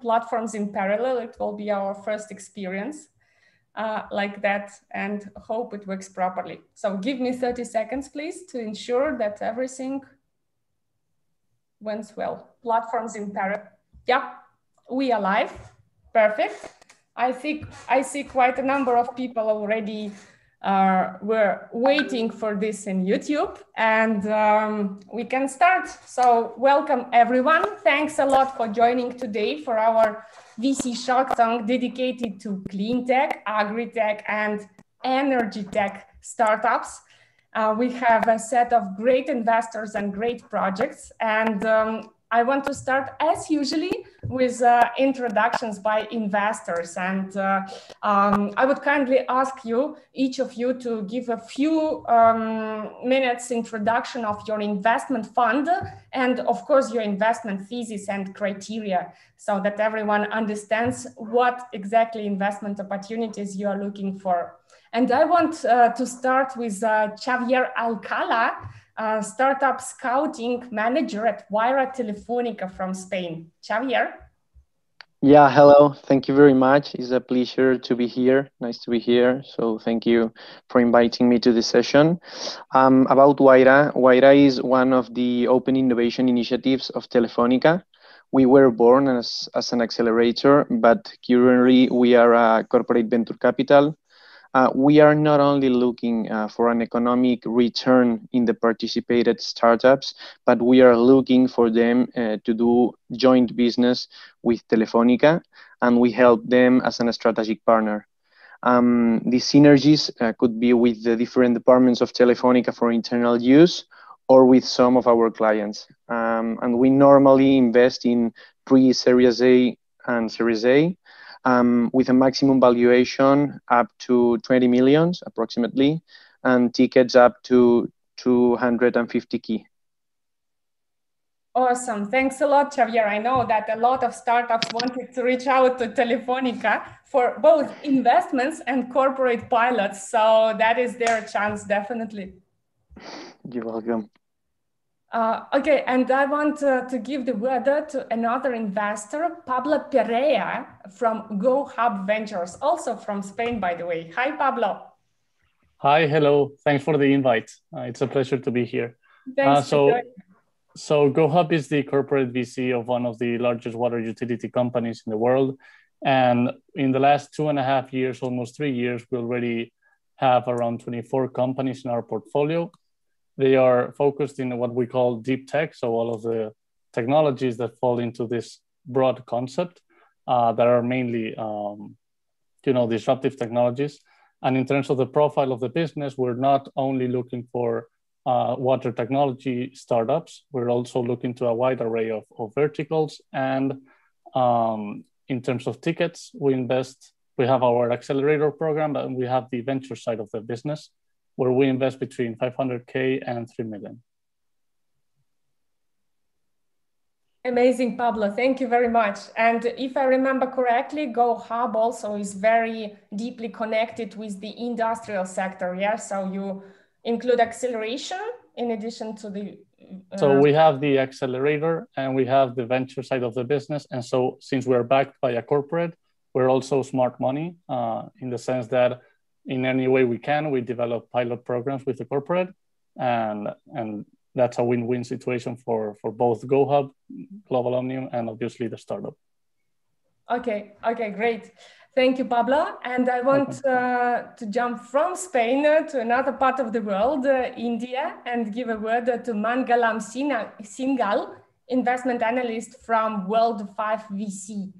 platforms in parallel. It will be our first experience uh, like that and hope it works properly. So give me 30 seconds, please, to ensure that everything went well. Platforms in parallel. Yeah, we are live. Perfect. I think I see quite a number of people already uh, were waiting for this in YouTube and um, we can start. So welcome everyone. Thanks a lot for joining today for our VC Shark Tank dedicated to clean tech, agri-tech and energy tech startups. Uh, we have a set of great investors and great projects and um, I want to start as usually with uh, introductions by investors. And uh, um, I would kindly ask you, each of you, to give a few um, minutes introduction of your investment fund and, of course, your investment thesis and criteria so that everyone understands what exactly investment opportunities you are looking for. And I want uh, to start with uh, Xavier Alcala, startup scouting manager at Wayra Telefonica from Spain. Xavier? Yeah, hello. Thank you very much. It's a pleasure to be here. Nice to be here. So thank you for inviting me to this session. Um, about Wayra, Wayra is one of the open innovation initiatives of Telefonica. We were born as, as an accelerator, but currently we are a corporate venture capital uh, we are not only looking uh, for an economic return in the participated startups, but we are looking for them uh, to do joint business with Telefonica, and we help them as a strategic partner. Um, these synergies uh, could be with the different departments of Telefonica for internal use or with some of our clients. Um, and we normally invest in pre-Series A and Series A, um, with a maximum valuation up to 20 millions approximately, and tickets up to 250 key. Awesome. Thanks a lot, Xavier. I know that a lot of startups wanted to reach out to Telefonica for both investments and corporate pilots. So that is their chance, definitely. You're welcome. Uh, okay, and I want uh, to give the word to another investor, Pablo Perea from GoHub Ventures, also from Spain, by the way. Hi, Pablo. Hi, hello. Thanks for the invite. Uh, it's a pleasure to be here. Thanks. Uh, so, so GoHub is the corporate VC of one of the largest water utility companies in the world. And in the last two and a half years, almost three years, we already have around 24 companies in our portfolio they are focused in what we call deep tech, so all of the technologies that fall into this broad concept uh, that are mainly, um, you know, disruptive technologies. And in terms of the profile of the business, we're not only looking for uh, water technology startups, we're also looking to a wide array of, of verticals. And um, in terms of tickets, we invest, we have our accelerator program, and we have the venture side of the business where we invest between 500K and 3 million. Amazing, Pablo. Thank you very much. And if I remember correctly, GoHub also is very deeply connected with the industrial sector. Yeah. So you include acceleration in addition to the. Uh... So we have the accelerator and we have the venture side of the business. And so since we're backed by a corporate, we're also smart money uh, in the sense that in any way we can. We develop pilot programs with the corporate, and and that's a win-win situation for for both GoHub, Global Omnium, and obviously the startup. Okay. Okay. Great. Thank you, Pablo. And I want uh, to jump from Spain to another part of the world, uh, India, and give a word to Mangalam Singhal, investment analyst from World 5 VC.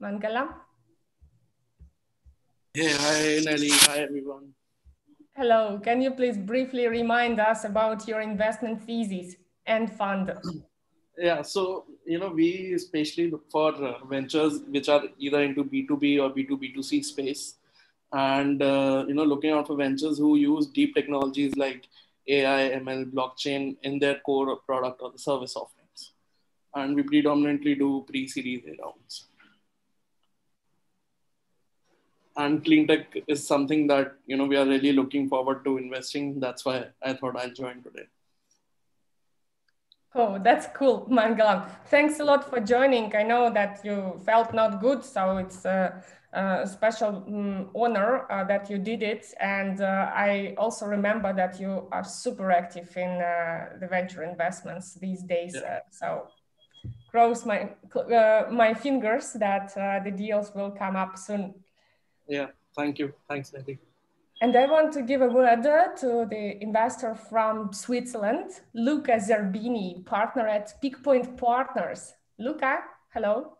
Mangalam? Hey, hi Nelly. Hi everyone. Hello. Can you please briefly remind us about your investment thesis and fund? Yeah, so you know we especially look for uh, ventures which are either into B2B or B2B2C space, and uh, you know looking out for ventures who use deep technologies like AI, ML, blockchain in their core product or the service offerings, and we predominantly do pre-series rounds and clean tech is something that you know we are really looking forward to investing that's why i thought i'll join today Oh, that's cool, Mangalam. Thanks a lot for joining. I know that you felt not good, so it's a, a special um, honor uh, that you did it. And uh, I also remember that you are super active in uh, the venture investments these days. Yeah. Uh, so cross my uh, my fingers that uh, the deals will come up soon. Yeah, thank you. Thanks, Nidhi. And I want to give a word to the investor from Switzerland, Luca Zerbini, partner at Peak Point Partners. Luca, hello.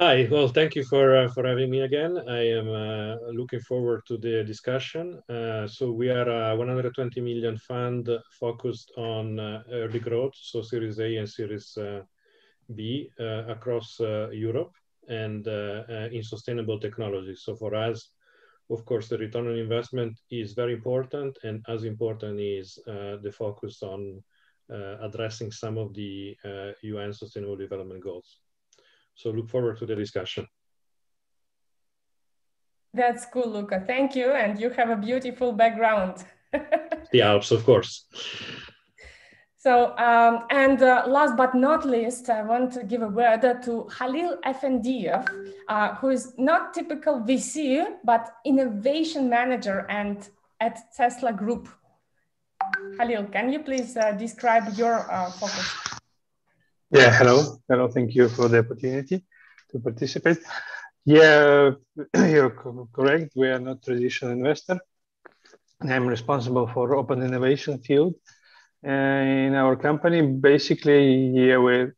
Hi, well, thank you for, uh, for having me again. I am uh, looking forward to the discussion. Uh, so we are a 120 million fund focused on uh, early growth, so Series A and Series uh, B uh, across Europe and in sustainable technology. So for us, of course, the return on investment is very important, and as important is uh, the focus on uh, addressing some of the uh, UN Sustainable Development Goals. So look forward to the discussion. That's cool, Luca. Thank you, and you have a beautiful background. the Alps, of course. So, um, and uh, last but not least, I want to give a word to Halil Efendiev, uh, who is not typical VC, but innovation manager and at Tesla Group. Halil, can you please uh, describe your uh, focus? Yeah, hello. Hello, thank you for the opportunity to participate. Yeah, you're correct. We are not traditional investor. I'm responsible for open innovation field in our company. Basically, yeah, we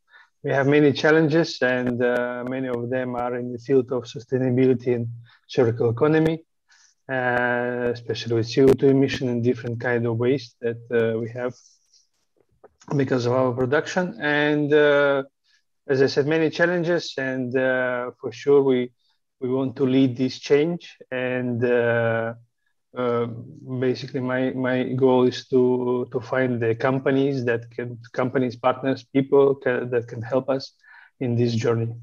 we have many challenges, and uh, many of them are in the field of sustainability and circular economy, uh, especially with CO2 emission and different kind of waste that uh, we have because of our production. And uh, as I said, many challenges, and uh, for sure we we want to lead this change and uh, basically my my goal is to to find the companies that can companies partners people can, that can help us in this journey.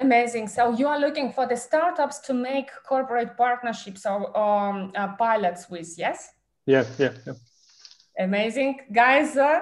Amazing. So you are looking for the startups to make corporate partnerships or um, uh, pilots with yes? Yeah yeah, yeah. amazing. Guys uh,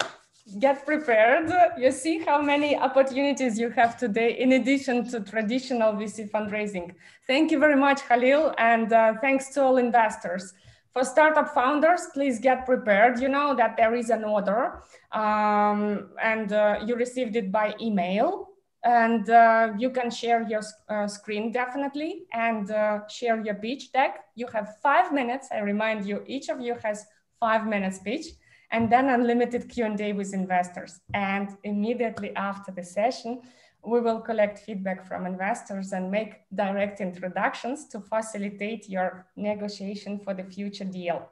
get prepared. You see how many opportunities you have today in addition to traditional VC fundraising. Thank you very much, Halil, and uh, thanks to all investors. For startup founders, please get prepared. You know that there is an order um, and uh, you received it by email and uh, you can share your uh, screen definitely and uh, share your pitch deck. You have five minutes. I remind you, each of you has five minutes pitch and then unlimited Q&A with investors. And immediately after the session, we will collect feedback from investors and make direct introductions to facilitate your negotiation for the future deal.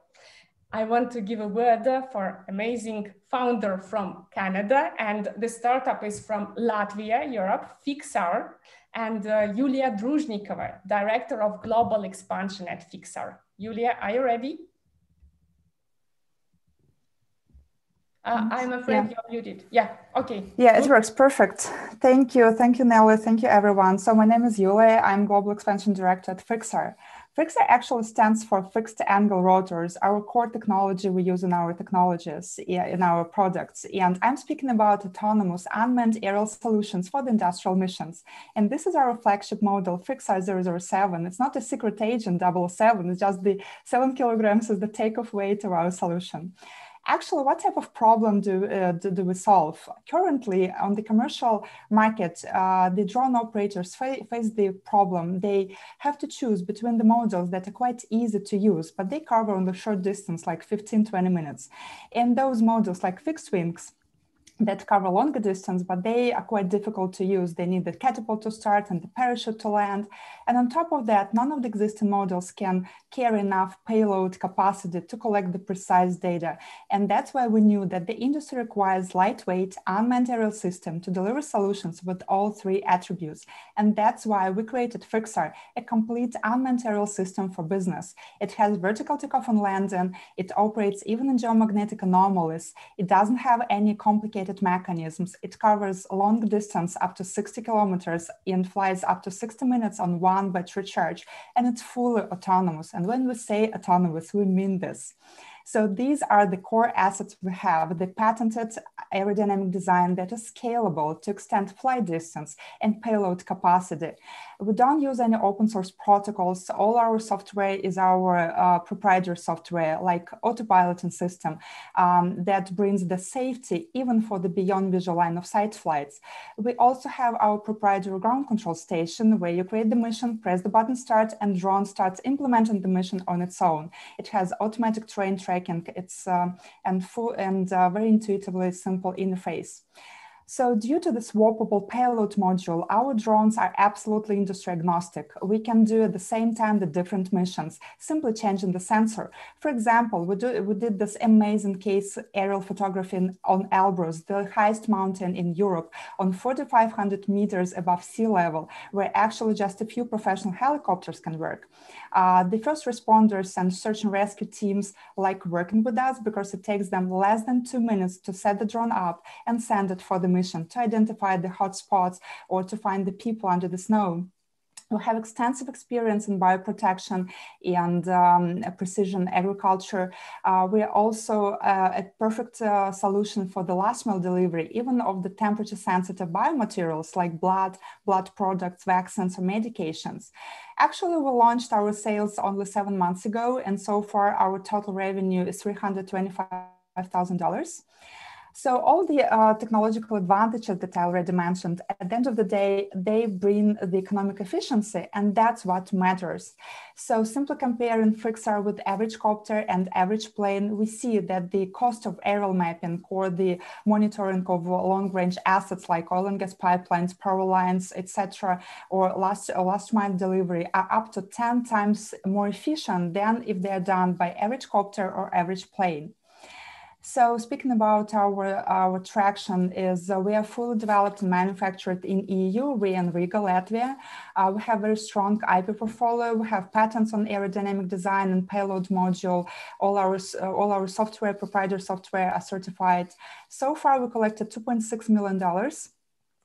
I want to give a word for amazing founder from Canada, and the startup is from Latvia, Europe, Fixar, and uh, Yulia Druzhnikova, Director of Global Expansion at Fixar. Yulia, are you ready? Uh, I'm afraid yeah. you're muted. Yeah, okay. Yeah, it works perfect. Thank you. Thank you, Nelly. Thank you, everyone. So my name is Yule. I'm Global Expansion Director at Fixar. Fixar actually stands for fixed angle rotors, our core technology we use in our technologies, in our products. And I'm speaking about autonomous unmanned aerial solutions for the industrial missions. And this is our flagship model, Fixar 007. It's not a secret agent 007, it's just the seven kilograms is the takeoff weight of our solution actually what type of problem do, uh, do, do, we solve? Currently on the commercial market, uh, the drone operators fa face the problem. They have to choose between the models that are quite easy to use, but they cover on the short distance, like 15, 20 minutes. And those models like fixed wings, that cover longer distance, but they are quite difficult to use. They need the catapult to start and the parachute to land. And on top of that, none of the existing models can carry enough payload capacity to collect the precise data. And that's why we knew that the industry requires lightweight, unmanned aerial system to deliver solutions with all three attributes. And that's why we created Fixar, a complete unmanned aerial system for business. It has vertical takeoff and landing. It operates even in geomagnetic anomalies. It doesn't have any complicated mechanisms. It covers long distance up to 60 kilometers and flies up to 60 minutes on one battery charge, and it's fully autonomous. And when we say autonomous, we mean this. So these are the core assets we have, the patented aerodynamic design that is scalable to extend flight distance and payload capacity. We don't use any open source protocols. All our software is our uh, proprietary software, like autopiloting system um, that brings the safety even for the beyond visual line of sight flights. We also have our proprietary ground control station where you create the mission, press the button start, and drone starts implementing the mission on its own. It has automatic terrain tracking. It's uh, and full and uh, very intuitively simple interface. So due to the swappable payload module, our drones are absolutely industry agnostic. We can do at the same time the different missions, simply changing the sensor. For example, we, do, we did this amazing case aerial photography on Elbrus, the highest mountain in Europe, on 4,500 meters above sea level, where actually just a few professional helicopters can work. Uh, the first responders and search and rescue teams like working with us because it takes them less than two minutes to set the drone up and send it for the mission to identify the hotspots or to find the people under the snow who have extensive experience in bioprotection and um, precision agriculture. Uh, we are also uh, a perfect uh, solution for the last mile delivery, even of the temperature sensitive biomaterials like blood, blood products, vaccines, or medications. Actually, we launched our sales only seven months ago, and so far our total revenue is $325,000. So all the uh, technological advantages that I already mentioned, at the end of the day, they bring the economic efficiency, and that's what matters. So simply comparing Fixar with average copter and average plane, we see that the cost of aerial mapping or the monitoring of long-range assets like oil and gas pipelines, power lines, etc., or last, last mile delivery are up to 10 times more efficient than if they're done by average copter or average plane. So speaking about our, our traction is uh, we are fully developed and manufactured in EU, we in Riga, Latvia. Uh, we have very strong IP portfolio. We have patents on aerodynamic design and payload module. All our, uh, all our software, proprietary software are certified. So far, we collected $2.6 million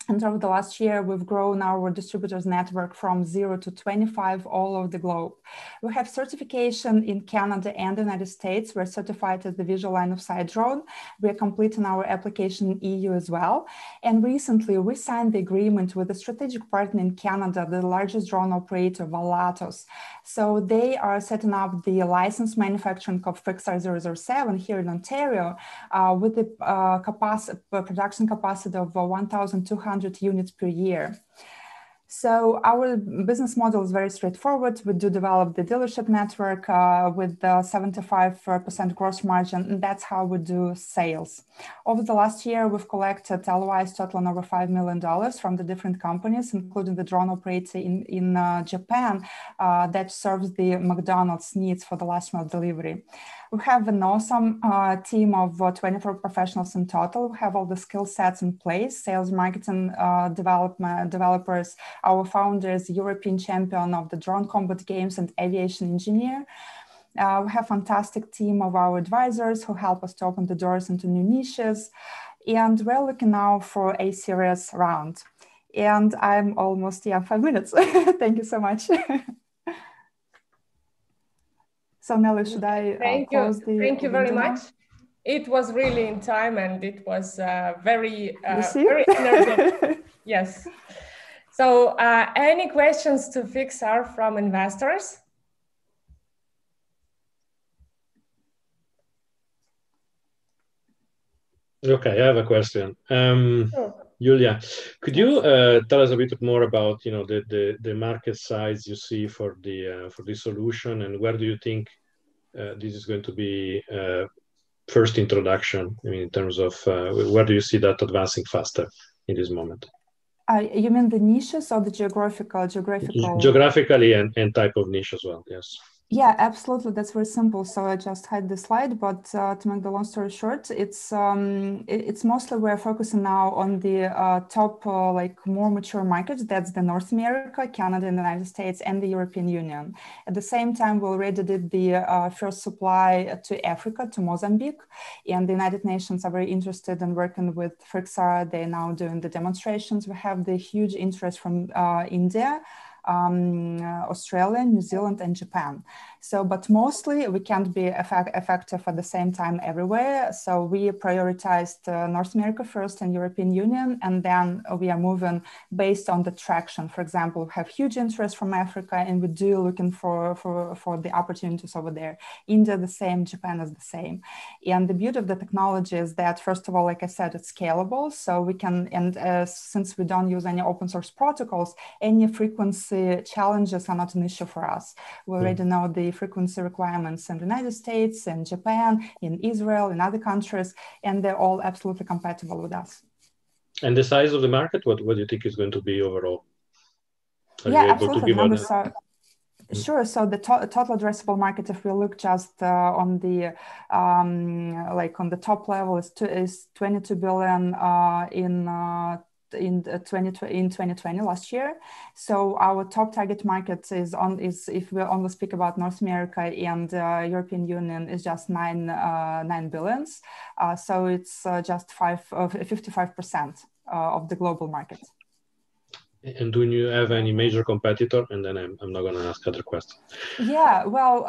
and over the last year, we've grown our distributors network from zero to 25 all over the globe. We have certification in Canada and the United States. We're certified as the visual line of sight drone. We're completing our application in EU as well. And recently, we signed the agreement with a strategic partner in Canada, the largest drone operator, Volatus. So they are setting up the license manufacturing of Fixar 007 here in Ontario uh, with the uh, capacity, production capacity of uh, 1,200 100 units per year. So our business model is very straightforward. We do develop the dealership network uh, with the 75% gross margin, and that's how we do sales. Over the last year, we've collected LOIs totaling over $5 million from the different companies, including the drone operator in, in uh, Japan uh, that serves the McDonald's needs for the last mile delivery. We have an awesome uh, team of uh, 24 professionals in total. We have all the skill sets in place, sales, marketing, uh, development, developers, our founders, European champion of the drone combat games and aviation engineer. Uh, we have fantastic team of our advisors who help us to open the doors into new niches. And we're looking now for a serious round. And I'm almost, yeah, five minutes. Thank you so much. So Nelly, should I uh, thank you, thank you very much. It was really in time, and it was uh, very, uh, very energetic. yes. So, uh, any questions to Fixar from investors? Okay, I have a question. Um, sure. Julia, could you uh, tell us a bit more about you know the, the, the market size you see for the uh, for this solution, and where do you think uh, this is going to be uh, first introduction? I mean, in terms of uh, where do you see that advancing faster in this moment? You mean the niches or the geographical geographical geographically and, and type of niche as well? Yes. Yeah, absolutely. That's very simple. So I just hide the slide, but uh, to make the long story short, it's um, it's mostly we're focusing now on the uh, top, uh, like more mature markets. That's the North America, Canada, and the United States, and the European Union. At the same time, we already did the uh, first supply to Africa, to Mozambique, and the United Nations are very interested in working with Fixar. They're now doing the demonstrations. We have the huge interest from uh, India um, Australia, New Zealand, and Japan. So, but mostly we can't be effect effective at the same time everywhere. So we prioritized uh, North America first and European Union, and then we are moving based on the traction. For example, we have huge interest from Africa, and we do looking for for for the opportunities over there. India the same, Japan is the same. And the beauty of the technology is that first of all, like I said, it's scalable, so we can and uh, since we don't use any open source protocols, any frequency challenges are not an issue for us. We already know the frequency requirements in the United States, in Japan, in Israel, in other countries, and they're all absolutely compatible with us. And the size of the market, what, what do you think is going to be overall? Are yeah, absolutely. Numbers are, Sure. So the to total addressable market, if we look just uh, on the um, like on the top level, is, is 22 billion uh, in uh, in 20 in 2020 last year. So our top target market is on is if we only speak about North America and uh, European Union is just nine uh, nine billions. Uh, so it's uh, just five uh, 55 percent uh, of the global market. And do you have any major competitor? And then I'm, I'm not going to ask other questions. Yeah, well,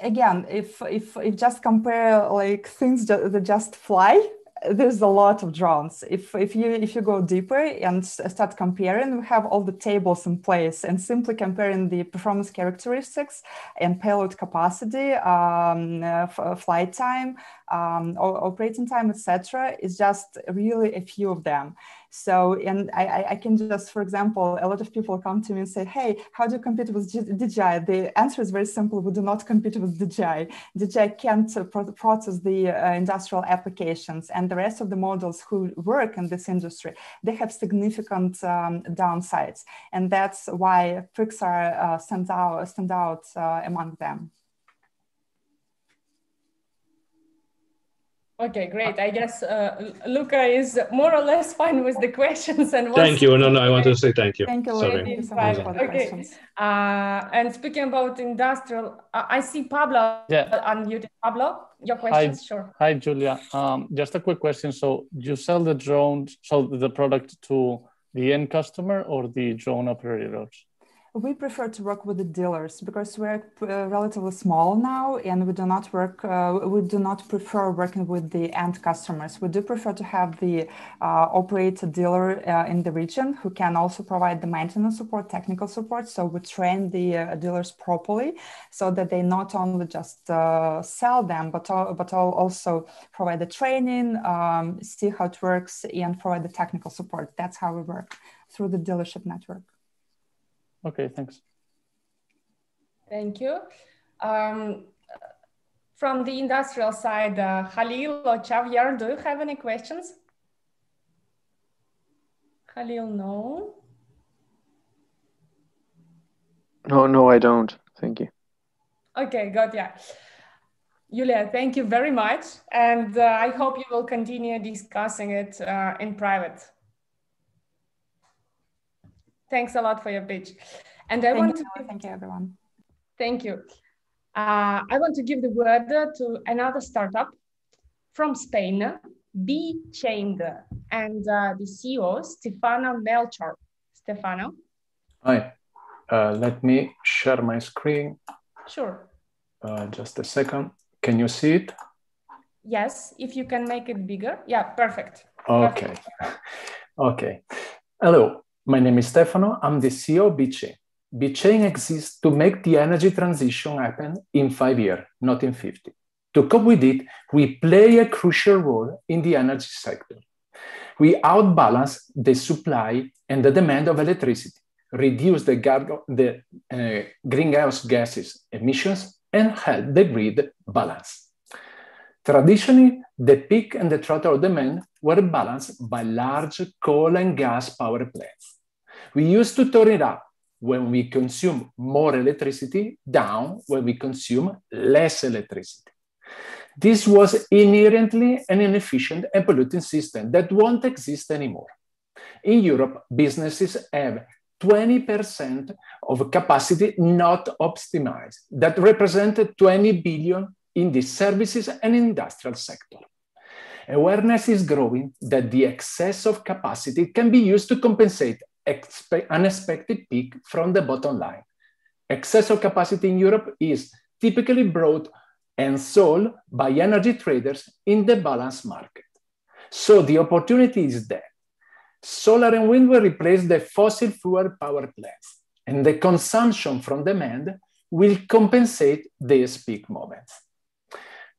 again, if if if just compare like things that just fly, there's a lot of drones. If, if you if you go deeper and start comparing, we have all the tables in place and simply comparing the performance characteristics and payload capacity, um, uh, flight time, um, operating time, etc. is just really a few of them. So, and I, I can just, for example, a lot of people come to me and say, hey, how do you compete with DJI? The answer is very simple. We do not compete with DJI. DJI can't process the uh, industrial applications and the rest of the models who work in this industry, they have significant um, downsides. And that's why Fixar uh, stands out, stand out uh, among them. Okay, great. I guess uh, Luca is more or less fine with the questions. And thank you. No, no, I want to say thank you. Thank you, Sorry. so much for the okay. questions. Uh, and speaking about industrial, uh, I see Pablo yeah. unmuted. Pablo, your questions, Hi, sure. Hi, Julia. Um, just a quick question. So you sell the drones, so the product to the end customer or the drone operators? We prefer to work with the dealers because we're uh, relatively small now, and we do not work. Uh, we do not prefer working with the end customers. We do prefer to have the uh, operator dealer uh, in the region who can also provide the maintenance support, technical support. So we train the uh, dealers properly, so that they not only just uh, sell them, but all, but all also provide the training, um, see how it works, and provide the technical support. That's how we work through the dealership network. Okay, thanks. Thank you. Um, from the industrial side, uh, Khalil or Xavier, do you have any questions? Khalil, no. No, no, I don't. Thank you. Okay, good. Yeah. Julia, thank you very much. And uh, I hope you will continue discussing it uh, in private. Thanks a lot for your pitch. And I thank want you. to thank you everyone. Thank you. Uh, I want to give the word to another startup from Spain, Be Chained, and uh, the CEO Stefano Melchor. Stefano. Hi. Uh, let me share my screen. Sure. Uh, just a second. Can you see it? Yes, if you can make it bigger. Yeah, perfect. Okay. Perfect. okay. Hello, my name is Stefano. I'm the CEO of BeChain. BeChain exists to make the energy transition happen in five years, not in 50. To cope with it, we play a crucial role in the energy sector. We outbalance the supply and the demand of electricity, reduce the, the uh, greenhouse gases emissions, and help the grid balance. Traditionally, the peak and the throttle demand were balanced by large coal and gas power plants. We used to turn it up when we consume more electricity, down when we consume less electricity. This was inherently an inefficient and polluting system that won't exist anymore. In Europe, businesses have 20% of capacity not optimized. That represented 20 billion in the services and industrial sector. Awareness is growing that the excess of capacity can be used to compensate unexpected peak from the bottom line. Excess capacity in Europe is typically brought and sold by energy traders in the balance market. So the opportunity is there. Solar and wind will replace the fossil fuel power plants, and the consumption from demand will compensate these peak moments.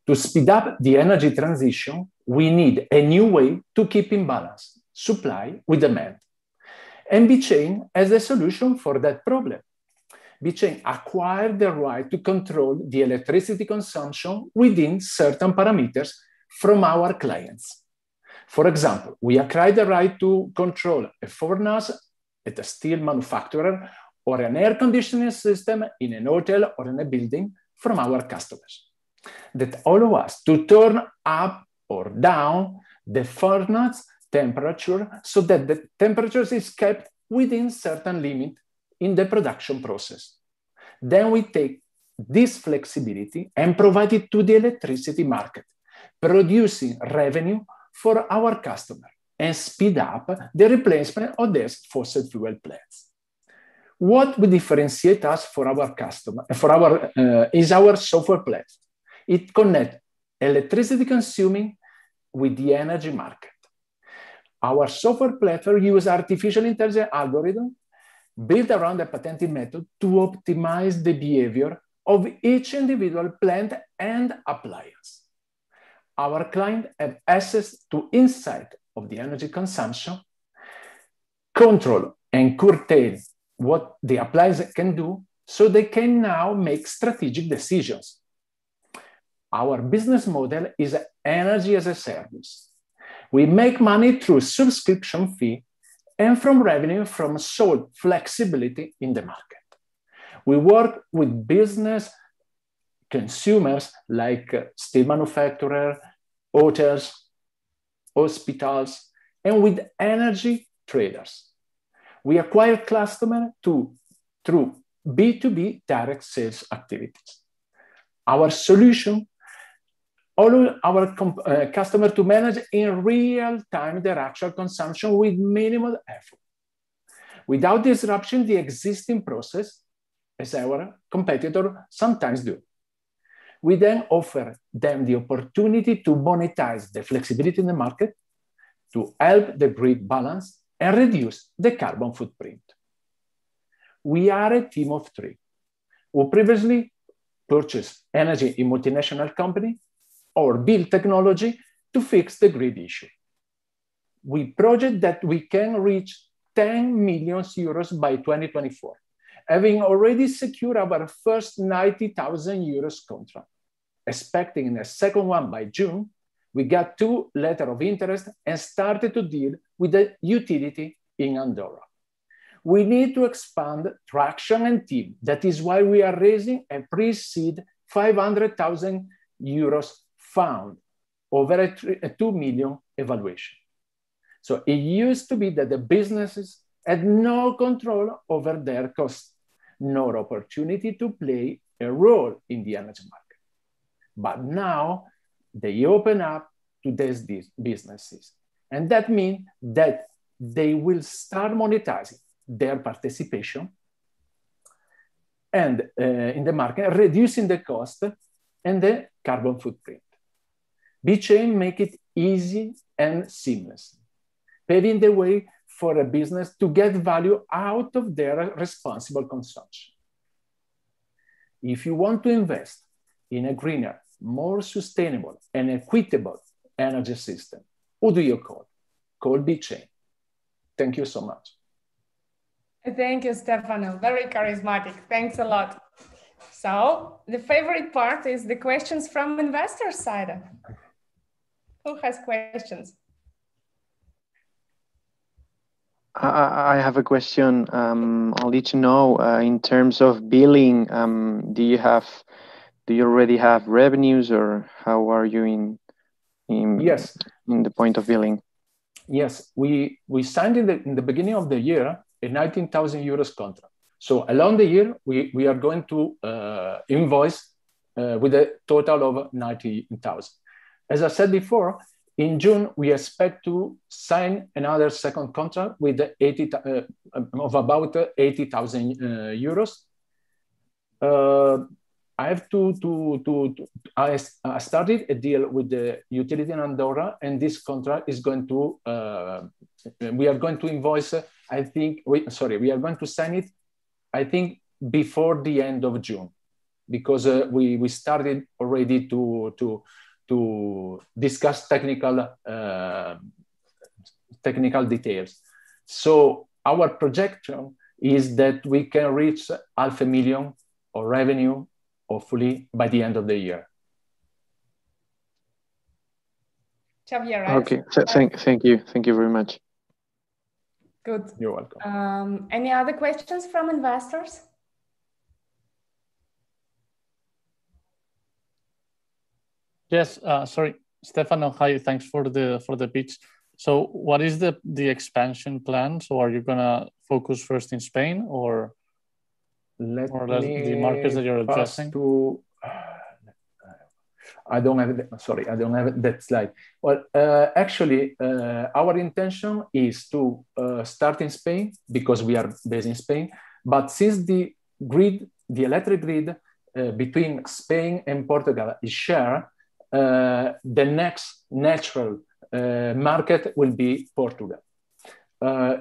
To speed up the energy transition, we need a new way to keep in balance supply with demand. And BeChain has a solution for that problem. BeChain acquired the right to control the electricity consumption within certain parameters from our clients. For example, we acquired the right to control a furnace at a steel manufacturer or an air conditioning system in an hotel or in a building from our customers. That allow us to turn up or down the furnace temperature so that the temperature is kept within certain limit in the production process. Then we take this flexibility and provide it to the electricity market, producing revenue for our customer and speed up the replacement of these fossil fuel plants. What will differentiate us for our customer, for our, uh, is our software platform. It connects electricity consuming with the energy market. Our software platform uses artificial intelligence algorithm built around a patented method to optimize the behavior of each individual plant and appliance. Our client have access to insight of the energy consumption, control and curtail what the appliance can do so they can now make strategic decisions. Our business model is energy as a service. We make money through subscription fee and from revenue from sold flexibility in the market. We work with business consumers like uh, steel manufacturer, hotels, hospitals, and with energy traders. We acquire customer to, through B2B direct sales activities. Our solution allow our uh, customer to manage in real time their actual consumption with minimal effort. Without disruption, the existing process, as our competitor sometimes do. We then offer them the opportunity to monetize the flexibility in the market to help the grid balance and reduce the carbon footprint. We are a team of three who previously purchased energy in multinational company or build technology to fix the grid issue. We project that we can reach 10 million euros by 2024, having already secured our first 90,000 euros contract. Expecting a second one by June, we got two letter of interest and started to deal with the utility in Andorra. We need to expand traction and team. That is why we are raising a pre-seed 500,000 euros found over a, a 2 million evaluation. So it used to be that the businesses had no control over their costs, nor opportunity to play a role in the energy market. But now they open up to these businesses. And that means that they will start monetizing their participation and uh, in the market, reducing the cost and the carbon footprint. BeChain make it easy and seamless, paving the way for a business to get value out of their responsible consumption. If you want to invest in a greener, more sustainable and equitable energy system, who do you call? Call BeChain. Thank you so much. Thank you, Stefano. Very charismatic. Thanks a lot. So the favorite part is the questions from investor side. Who has questions? I, have a question. Um, I'll need to know uh, in terms of billing. Um, do you have, do you already have revenues, or how are you in? in yes. In the point of billing. Yes, we we signed in the in the beginning of the year a 19,000 euros contract. So along the year, we, we are going to uh, invoice uh, with a total of 90,000. As I said before, in June, we expect to sign another second contract with 80, uh, of about 80,000 uh, euros. Uh, I have to, to, to, to I, I, started a deal with the utility in Andorra and this contract is going to, uh, we are going to invoice, I think, we, sorry, we are going to sign it, I think before the end of June because uh, we, we started already to, to, to discuss technical, uh, technical details. So our projection is that we can reach half a million of revenue, hopefully by the end of the year. Xavier, okay, thank, thank you. Thank you very much. Good. You're welcome. Um, any other questions from investors? Yes, uh, sorry, Stefano. Hi, thanks for the for the pitch. So, what is the the expansion plan? So, are you gonna focus first in Spain, or Let or the markets that you're addressing? To, I don't have. Sorry, I don't have that slide. Well, uh, actually, uh, our intention is to uh, start in Spain because we are based in Spain. But since the grid, the electric grid uh, between Spain and Portugal is shared, the next natural uh, market will be Portugal. Uh,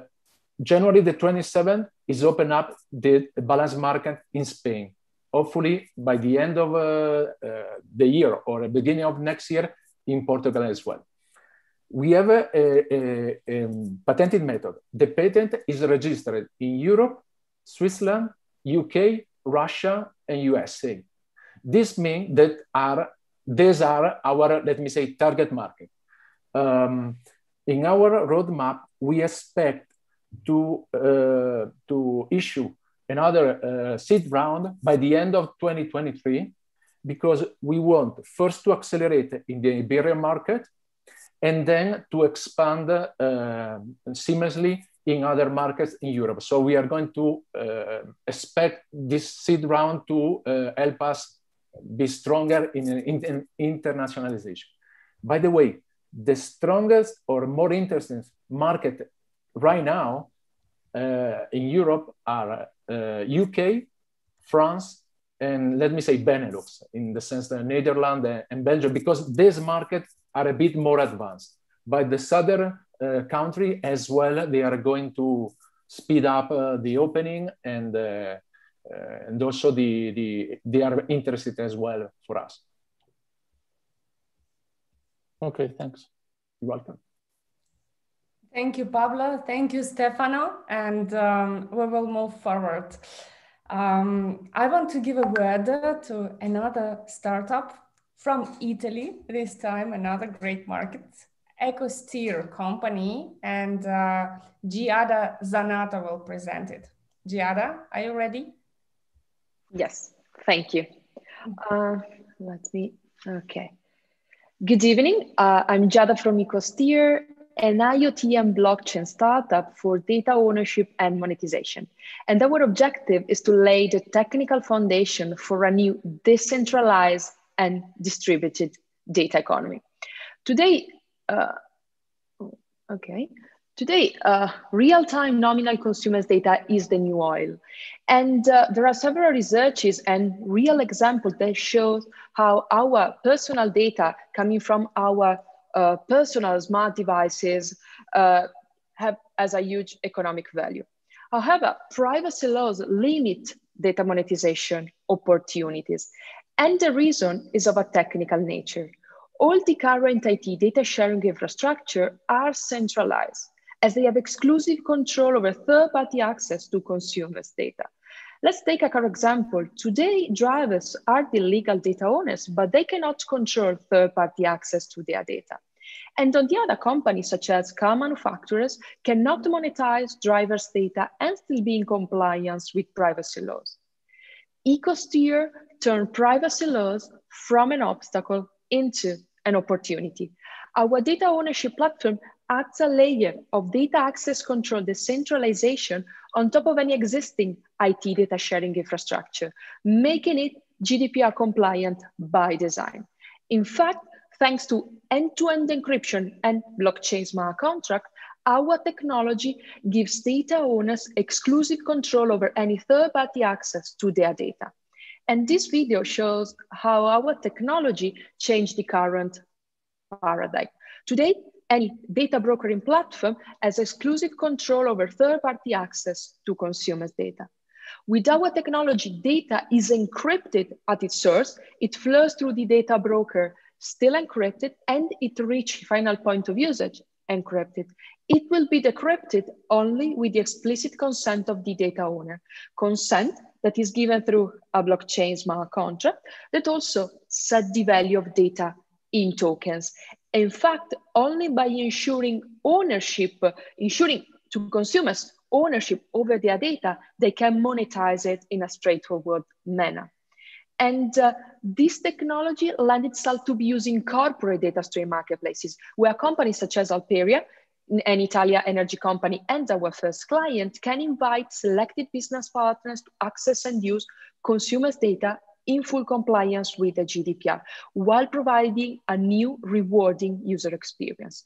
January the 27th is open up the balance market in Spain. Hopefully by the end of the year or the beginning of next year in Portugal as well we have a, a, a, patented method. The patent is registered in Europe, Switzerland, UK, Russia, and USA. This means that are these are our, let me say, target market. Um, in our roadmap, we expect to, uh, to issue another uh, seed round by the end of 2023 because we want first to accelerate in the Iberian market and then to expand uh, seamlessly in other markets in Europe. So we are going to uh, expect this seed round to uh, help us be stronger in, in, in internationalization. By the way, the strongest or more interesting market right now uh, in Europe are uh, UK, France, and let me say Benelux, in the sense that Netherlands and Belgium, because these markets are a bit more advanced. But the southern uh, country as well, they are going to speed up uh, the opening and uh, and also the, the, they are interested as well for us. Okay, thanks. You're welcome. Thank you, Pablo. Thank you, Stefano. And um, we will move forward. Um, I want to give a word to another startup from Italy, this time another great market, EcoSteer company, and uh, Giada Zanata will present it. Giada, are you ready? Yes, thank you. Uh, let me, okay. Good evening. Uh, I'm Jada from EcoSteer, an IoT and blockchain startup for data ownership and monetization. And our objective is to lay the technical foundation for a new decentralized and distributed data economy. Today, uh, okay. Today, uh, real-time nominal consumers data is the new oil. And uh, there are several researches and real examples that show how our personal data coming from our uh, personal smart devices uh, have as a huge economic value. However, privacy laws limit data monetization opportunities. And the reason is of a technical nature. All the current IT data sharing infrastructure are centralized as they have exclusive control over third-party access to consumers' data. Let's take a car example. Today, drivers are the legal data owners, but they cannot control third-party access to their data. And on the other, companies such as car manufacturers cannot monetize drivers' data and still be in compliance with privacy laws. EcoSteer turned privacy laws from an obstacle into an opportunity. Our data ownership platform adds a layer of data access control decentralization on top of any existing IT data sharing infrastructure, making it GDPR compliant by design. In fact, Thanks to end-to-end encryption and blockchain smart contract, our technology gives data owners exclusive control over any third-party access to their data. And this video shows how our technology changed the current paradigm. Today, any data brokering platform has exclusive control over third-party access to consumers' data. With our technology, data is encrypted at its source, it flows through the data broker, still encrypted, and it reaches final point of usage, encrypted. It will be decrypted only with the explicit consent of the data owner. Consent that is given through a blockchain smart contract that also set the value of data in tokens. In fact, only by ensuring ownership, ensuring to consumers ownership over their data, they can monetize it in a straightforward manner. And uh, this technology lends itself to be used in corporate data stream marketplaces, where companies such as Alperia, an Italian energy company and our first client, can invite selected business partners to access and use consumers' data in full compliance with the GDPR, while providing a new rewarding user experience.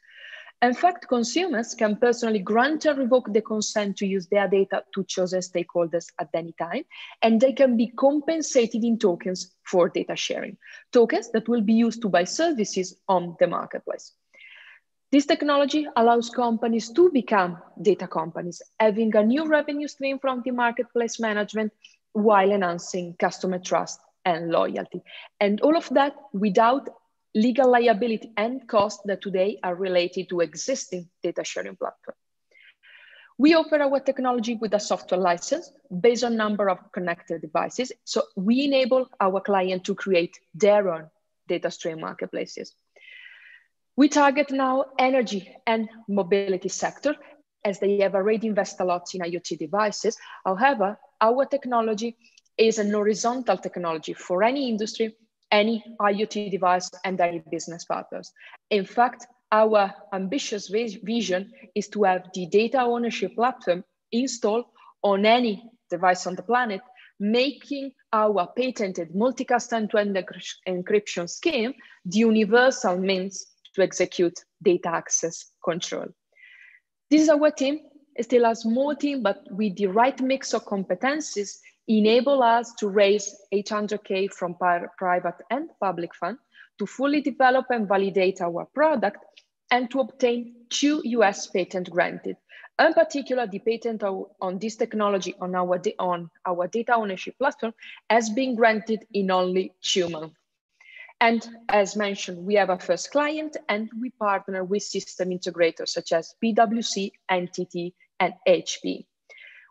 In fact, consumers can personally grant or revoke the consent to use their data to chosen stakeholders at any time, and they can be compensated in tokens for data sharing, tokens that will be used to buy services on the marketplace. This technology allows companies to become data companies, having a new revenue stream from the marketplace management while enhancing customer trust and loyalty. And all of that without legal liability and costs that today are related to existing data sharing platform. We offer our technology with a software license based on number of connected devices. So we enable our client to create their own data stream marketplaces. We target now energy and mobility sector as they have already invested a lot in IoT devices. However, our technology is an horizontal technology for any industry any IoT device and any business partners. In fact, our ambitious vision is to have the data ownership platform installed on any device on the planet, making our patented multicast end-to-end encryption scheme the universal means to execute data access control. This is our team, it's still a small team, but with the right mix of competencies, enable us to raise 800K from private and public fund to fully develop and validate our product and to obtain two US patent granted. In particular, the patent on this technology on our, on our data ownership platform has been granted in only two months. And as mentioned, we have a first client and we partner with system integrators such as PwC, NTT, and HP.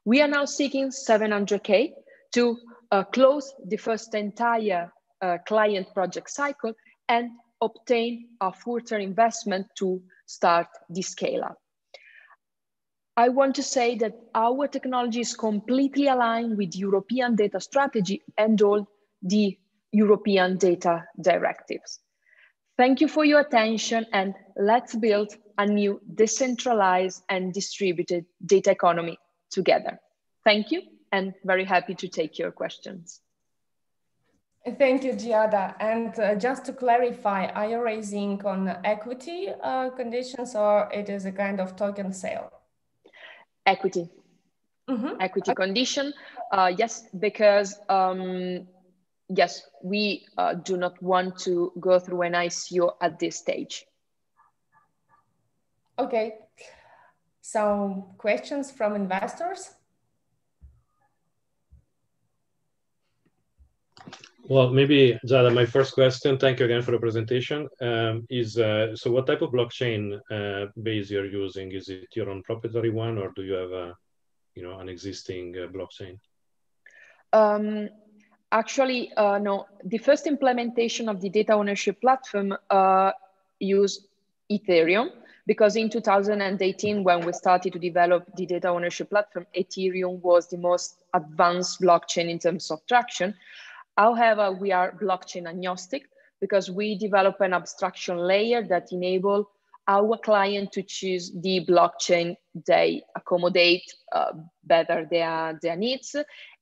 We are now seeking 700K to uh, close the first entire uh, client project cycle and obtain a further investment to start the scale up. I want to say that our technology is completely aligned with European data strategy and all the European data directives. Thank you for your attention and let's build a new decentralized and distributed data economy together. Thank you and very happy to take your questions. Thank you, Giada. And uh, just to clarify, are you raising on equity uh, conditions or it is a kind of token sale? Equity. Mm -hmm. Equity okay. condition, uh, yes, because um, yes, we uh, do not want to go through an ICO at this stage. Okay. Some questions from investors? Well, maybe Giada, my first question, thank you again for the presentation, um, is uh, so what type of blockchain uh, base you're using? Is it your own proprietary one or do you have a, you know, an existing uh, blockchain? Um, actually, uh, no, the first implementation of the data ownership platform uh, used Ethereum because in 2018, when we started to develop the data ownership platform, Ethereum was the most advanced blockchain in terms of traction. However, we are blockchain agnostic because we develop an abstraction layer that enable our client to choose the blockchain they accommodate uh, better their, their needs.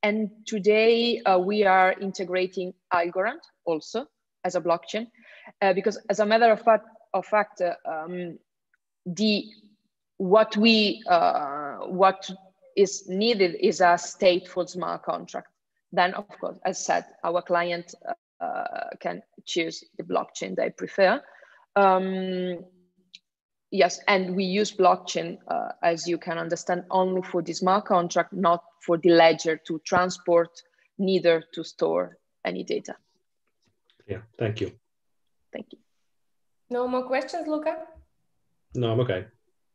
And today uh, we are integrating Algorand also as a blockchain, uh, because as a matter of fact, of fact, uh, um, the what we uh, what is needed is a stateful smart contract. Then, of course, as said, our client uh, can choose the blockchain they prefer. Um, yes, and we use blockchain, uh, as you can understand, only for the smart contract, not for the ledger to transport, neither to store any data. Yeah, thank you. Thank you. No more questions, Luka? No, I'm okay.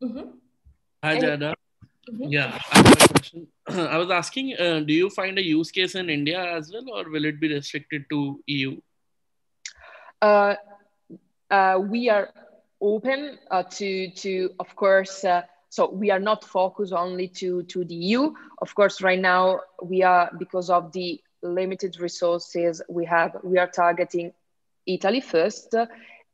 Mm -hmm. Hi, Any- Mhm. Yeah, I have a question. I was asking, uh, do you find a use case in India as well, or will it be restricted to EU? Uh, uh, we are open uh, to, to, of course, uh, so we are not focused only to, to the EU. Of course, right now we are, because of the limited resources we have, we are targeting Italy first,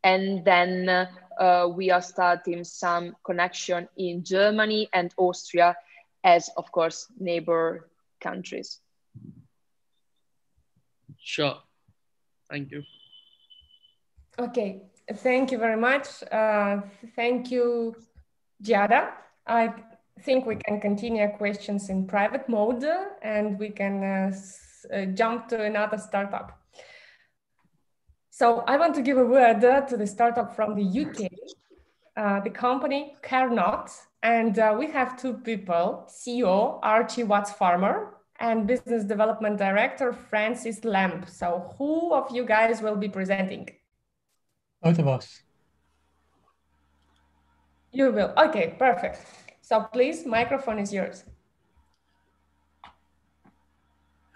and then uh, we are starting some connection in Germany and Austria as, of course, neighbor countries. Sure. Thank you. Okay, thank you very much. Uh, thank you, Giada. I think we can continue questions in private mode and we can uh, s- uh, jump to another startup. So I want to give a word uh, to the startup from the UK, uh, the company Carnot. And uh, we have two people, CEO Archie Watts Farmer and Business Development Director Francis Lamb. So who of you guys will be presenting? Both of us. You will. Okay, perfect. So please, microphone is yours.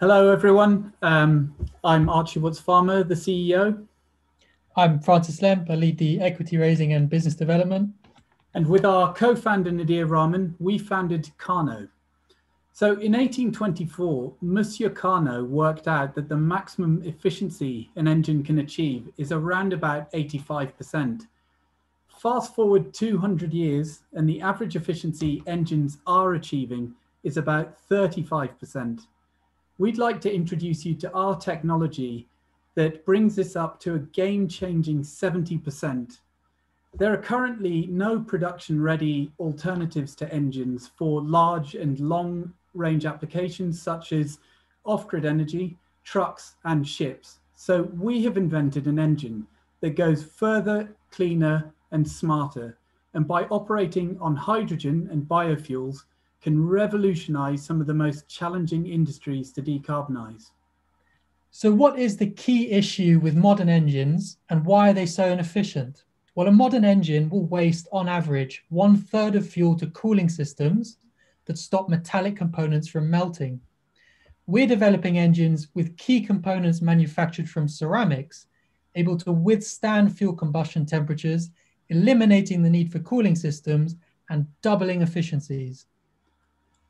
Hello, everyone. Um, I'm Archie Watts Farmer, the CEO. I'm Francis Lamb. I lead the equity raising and business development. And with our co-founder Nadir Rahman, we founded Carnot. So in 1824, Monsieur Carnot worked out that the maximum efficiency an engine can achieve is around about 85%. Fast forward 200 years, and the average efficiency engines are achieving is about 35%. We'd like to introduce you to our technology that brings this up to a game changing 70%. There are currently no production ready alternatives to engines for large and long range applications such as off grid energy, trucks, and ships. So we have invented an engine that goes further, cleaner, and smarter. And by operating on hydrogen and biofuels, can revolutionize some of the most challenging industries to decarbonize. So, what is the key issue with modern engines and why are they so inefficient? Well, a modern engine will waste, on average, one third of fuel to cooling systems that stop metallic components from melting. We're developing engines with key components manufactured from ceramics, able to withstand fuel combustion temperatures, eliminating the need for cooling systems and doubling efficiencies.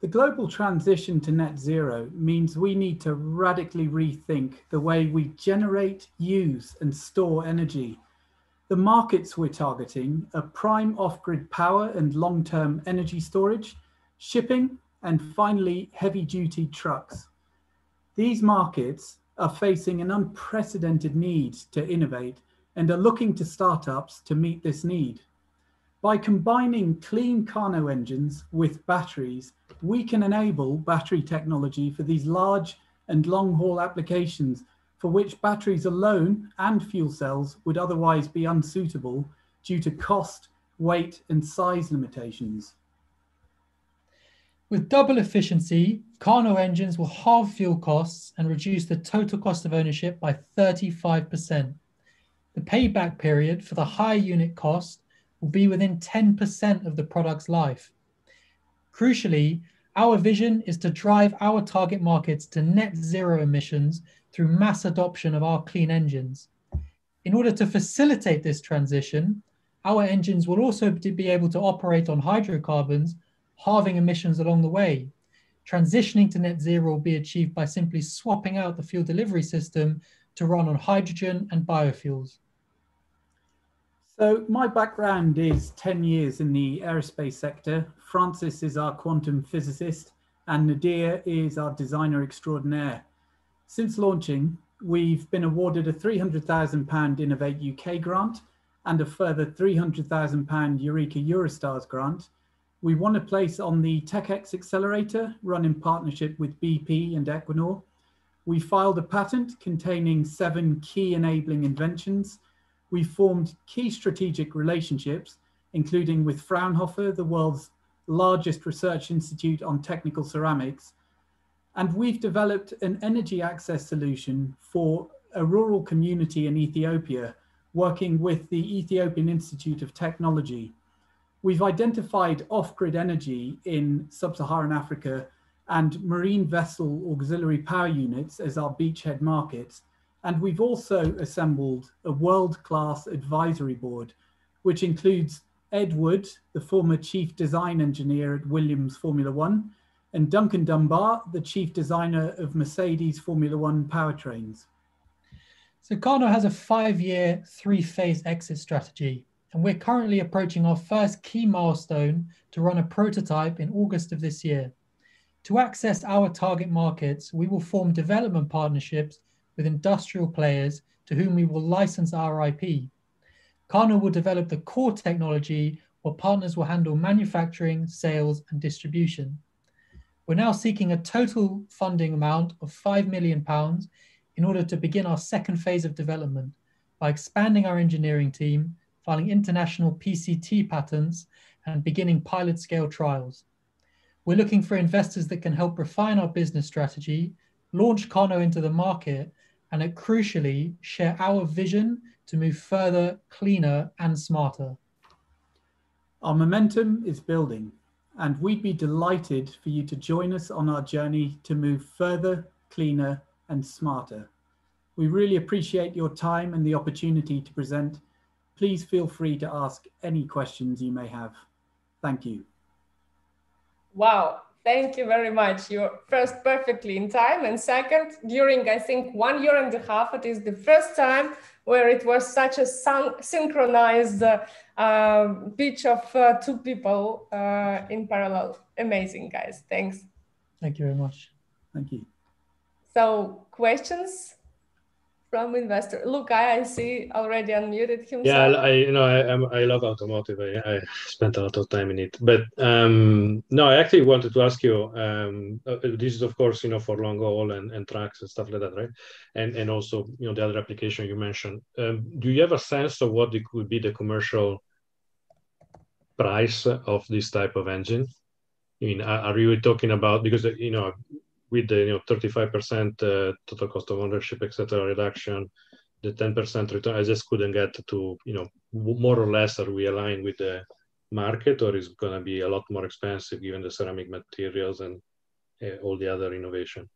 The global transition to net zero means we need to radically rethink the way we generate, use, and store energy. The markets we're targeting are prime off grid power and long term energy storage, shipping, and finally, heavy duty trucks. These markets are facing an unprecedented need to innovate and are looking to startups to meet this need. By combining clean Carnot engines with batteries, we can enable battery technology for these large and long haul applications for which batteries alone and fuel cells would otherwise be unsuitable due to cost, weight, and size limitations. With double efficiency, Carnot engines will halve fuel costs and reduce the total cost of ownership by 35%. The payback period for the high unit cost will be within 10% of the product's life. Crucially, our vision is to drive our target markets to net zero emissions through mass adoption of our clean engines. In order to facilitate this transition, our engines will also be able to operate on hydrocarbons, halving emissions along the way. Transitioning to net zero will be achieved by simply swapping out the fuel delivery system to run on hydrogen and biofuels. So my background is 10 years in the aerospace sector. Francis is our quantum physicist and Nadir is our designer extraordinaire. Since launching, we've been awarded a £300,000 Innovate UK grant and a further £300,000 Eureka Eurostars grant. We won a place on the TechX Accelerator run in partnership with BP and Equinor. We filed a patent containing seven key enabling inventions. We formed key strategic relationships, including with Fraunhofer, the world's largest research institute on technical ceramics. And we've developed an energy access solution for a rural community in Ethiopia, working with the Ethiopian Institute of Technology. We've identified off-grid energy in sub-Saharan Africa and marine vessel auxiliary power units as our beachhead markets. And we've also assembled a world-class advisory board, which includes Ed Wood, the former chief design engineer at Williams Formula One, and Duncan Dunbar, the chief designer of Mercedes Formula One powertrains. So Carnot has a five-year, three-phase exit strategy, and we're currently approaching our first key milestone to run a prototype in August of this year. To access our target markets, we will form development partnerships with industrial players to whom we will license our IP. Carnot will develop the core technology while partners will handle manufacturing, sales, and distribution. We're now seeking a total funding amount of £5 million in order to begin our second phase of development by expanding our engineering team, filing international PCT patents, and beginning pilot scale trials. We're looking for investors that can help refine our business strategy, launch Carnot into the market, and it crucially share our vision to move further, cleaner, and smarter. Our momentum is building, and we'd be delighted for you to join us on our journey to move further, cleaner, and smarter. We really appreciate your time and the opportunity to present. Please feel free to ask any questions you may have. Thank you. Wow, thank you very much. You're first perfectly in time, and second, during I think one year and a half, it is the first time where it was such a synchronized uh, pitch of uh, two people uh, in parallel. Amazing, guys. Thanks. Thank you very much. Thank you. So, questions? From investor. Look, I I see already unmuted himself. Yeah, I you know I I love automotive. I, I spent a lot of time in it. But um, no, I actually wanted to ask you. Um, uh, this is of course you know for long haul and, and trucks and stuff like that, right? And and also you know the other application you mentioned. Um, do you have a sense of what it could be the commercial price of this type of engine? I mean, are, are you talking about because you know with the you know 35% uh, total cost of ownership, etc. reduction, the 10% return, I just couldn't get to you know more or less are we aligned with the market, or is going to be a lot more expensive given the ceramic materials and uh, all the other innovation?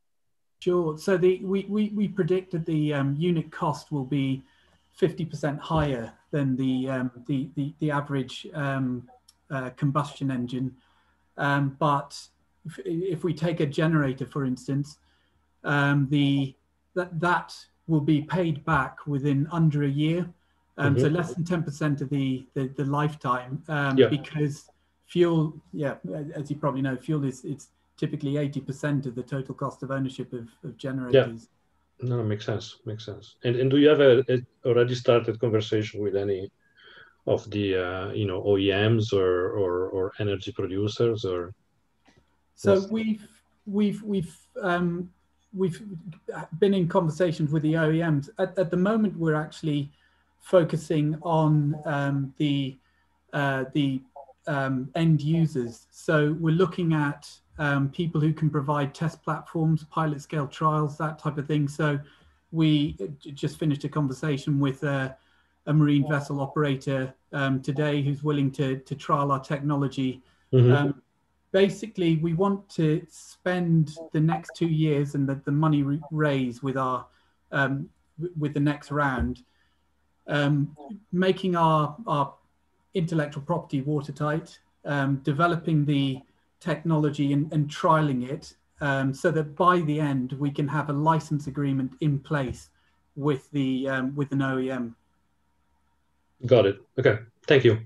Sure. So the we we, we predicted the um, unit cost will be 50% higher than the um, the, the, the average um, uh, combustion engine, um, but if, if we take a generator, for instance, um, the that that will be paid back within under a year, um, mm-hmm. so less than ten percent of the the, the lifetime, um, yeah. because fuel, yeah, as you probably know, fuel is it's typically eighty percent of the total cost of ownership of, of generators. Yeah. No, makes sense. Makes sense. And and do you have a, a already started conversation with any of the uh, you know OEMs or, or or energy producers or? So yes. we've we've we've um, we've been in conversations with the OEMs. At, at the moment, we're actually focusing on um, the uh, the um, end users. So we're looking at um, people who can provide test platforms, pilot scale trials, that type of thing. So we just finished a conversation with a, a marine vessel operator um, today who's willing to to trial our technology. Mm-hmm. Um, basically we want to spend the next two years and the, the money raised with our um, with the next round um, making our our intellectual property watertight um, developing the technology and, and trialing it um, so that by the end we can have a license agreement in place with the um, with an OEM. Got it. Okay. Thank you.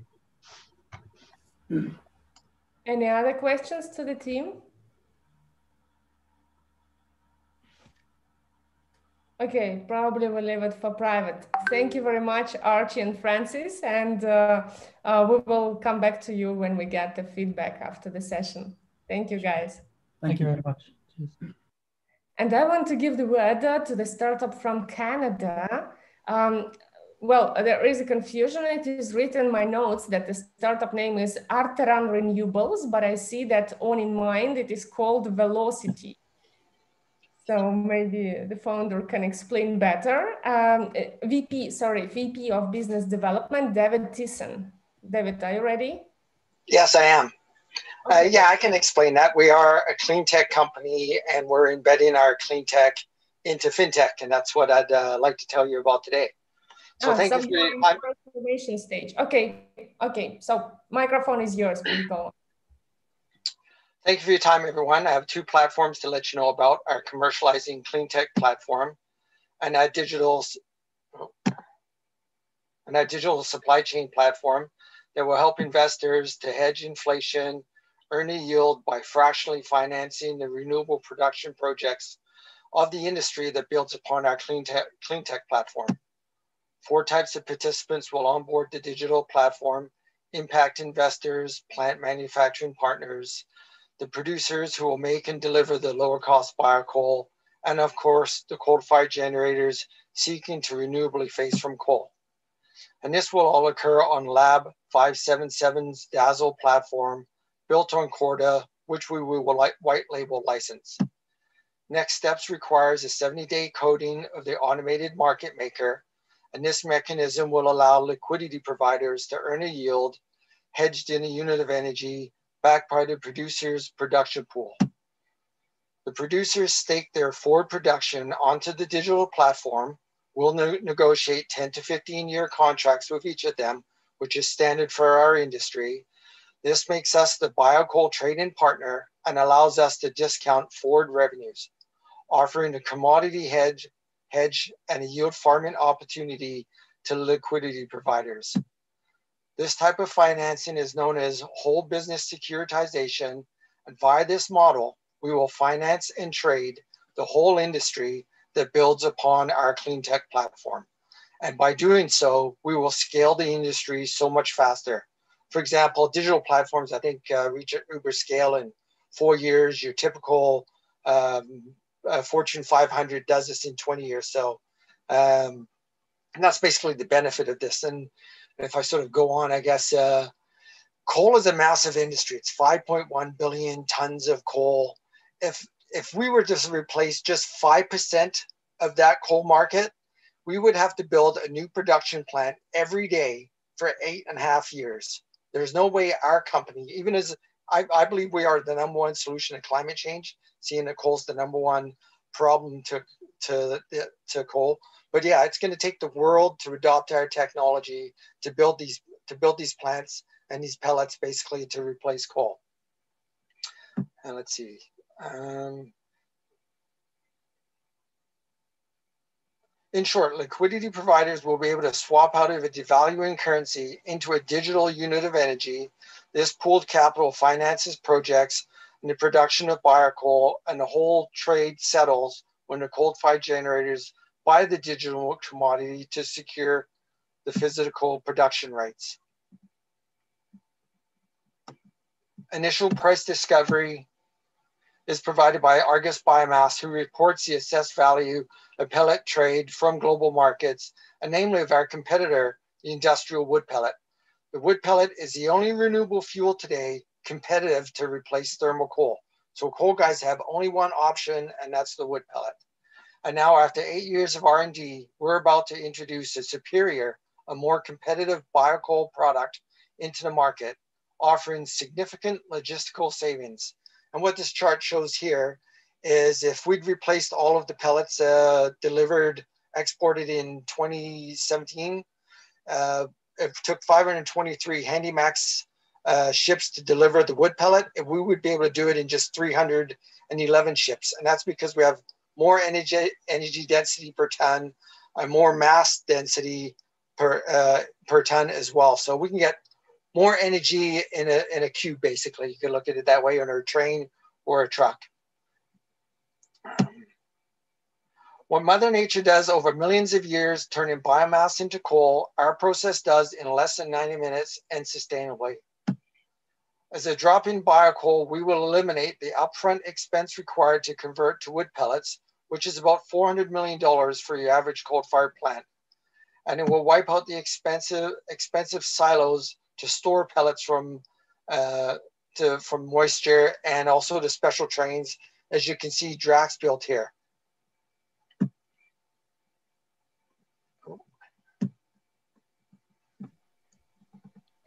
Any other questions to the team? Okay, probably we'll leave it for private. Thank you very much, Archie and Francis, and uh, uh, we will come back to you when we get the feedback after the session. Thank you, guys. Thank you very much. And I want to give the word to the startup from Canada. Um, well, there is a confusion. It is written in my notes that the startup name is Arterran Renewables, but I see that on InnMind it is called Velocity. So maybe the founder can explain better. Um, VP, sorry, VP of Business Development, David Thiessen. David, are you ready? Yes, I am. Uh, yeah, I can explain that. We are a clean tech company and we're embedding our clean tech into fintech, and that's what I'd uh, like to tell you about today. So Ah, thank you so for your you're time. transformation stage. Okay, okay. So microphone is yours. Please go. Thank you for your time, everyone. I have two platforms to let you know about our commercializing clean tech platform and our digital and our digital supply chain platform that will help investors to hedge inflation, earn a yield by fractionally financing the renewable production projects of the industry that builds upon our clean tech, clean tech platform. Four types of participants will onboard the digital platform, impact investors, plant manufacturing partners, the producers who will make and deliver the lower cost biocoal, and of course, the coal-fired generators seeking to renewably phase from coal. And this will all occur on Lab 577's Dazzle platform built on Corda, which we will white label license. Next steps requires a 70-day coding of the automated market maker, and this mechanism will allow liquidity providers to earn a yield hedged in a unit of energy backed by the producer's production pool. The producers stake their forward production onto the digital platform. We'll ne- negotiate 10 to 15 year contracts with each of them, which is standard for our industry. This makes us the biocoal trading partner and allows us to discount forward revenues, offering a commodity hedge, hedge and yield farming opportunity to liquidity providers. This type of financing is known as whole business securitization. And via this model, we will finance and trade the whole industry that builds upon our clean tech platform. And by doing so, we will scale the industry so much faster. For example, digital platforms, I think, uh, reach Uber scale in four years. Your typical um, Fortune 500 does this in 20 years. So, um, and that's basically the benefit of this. And if I sort of go on, I guess uh, coal is a massive industry. It's 5.1 billion tons of coal. If if we were to replace just five percent of that coal market, we would have to build a new production plant every day for eight and a half years. There's no way our company, even as I, I believe we are the number one solution to climate change, seeing that coal's the number one problem to to to coal. But yeah, it's going to take the world to adopt our technology to build these to build these plants and these pellets basically to replace coal. And let's see. Um, in short, liquidity providers will be able to swap out of a devaluing currency into a digital unit of energy. This pooled capital finances projects and the production of biocoal, and the whole trade settles when the coal-fired generators buy the digital commodity to secure the physical production rights. Initial price discovery is provided by Argus Biomass, who reports the assessed value of pellet trade from global markets, and namely of our competitor, the industrial wood pellet. The wood pellet is the only renewable fuel today competitive to replace thermal coal. So coal guys have only one option, and that's the wood pellet. And now after eight years of R&D, we're about to introduce a superior, a more competitive biocoal product into the market, offering significant logistical savings. And what this chart shows here is if we'd replaced all of the pellets uh, delivered, exported in 2017, uh, it took 523 Handymax uh, ships to deliver the wood pellet, we would be able to do it in just 311 ships. And that's because we have more energy, energy density per ton, and more mass density per, uh, per ton as well. So we can get more energy in a, in a cube, basically. You can look at it that way on a train or a truck. What Mother Nature does over millions of years, turning biomass into coal, our process does in less than 90 minutes and sustainably. As a drop in biocoal, we will eliminate the upfront expense required to convert to wood pellets, which is about $400 million for your average coal fired plant. And it will wipe out the expensive, expensive silos to store pellets from, uh, to, from moisture and also the special trains, as you can see Drax built here.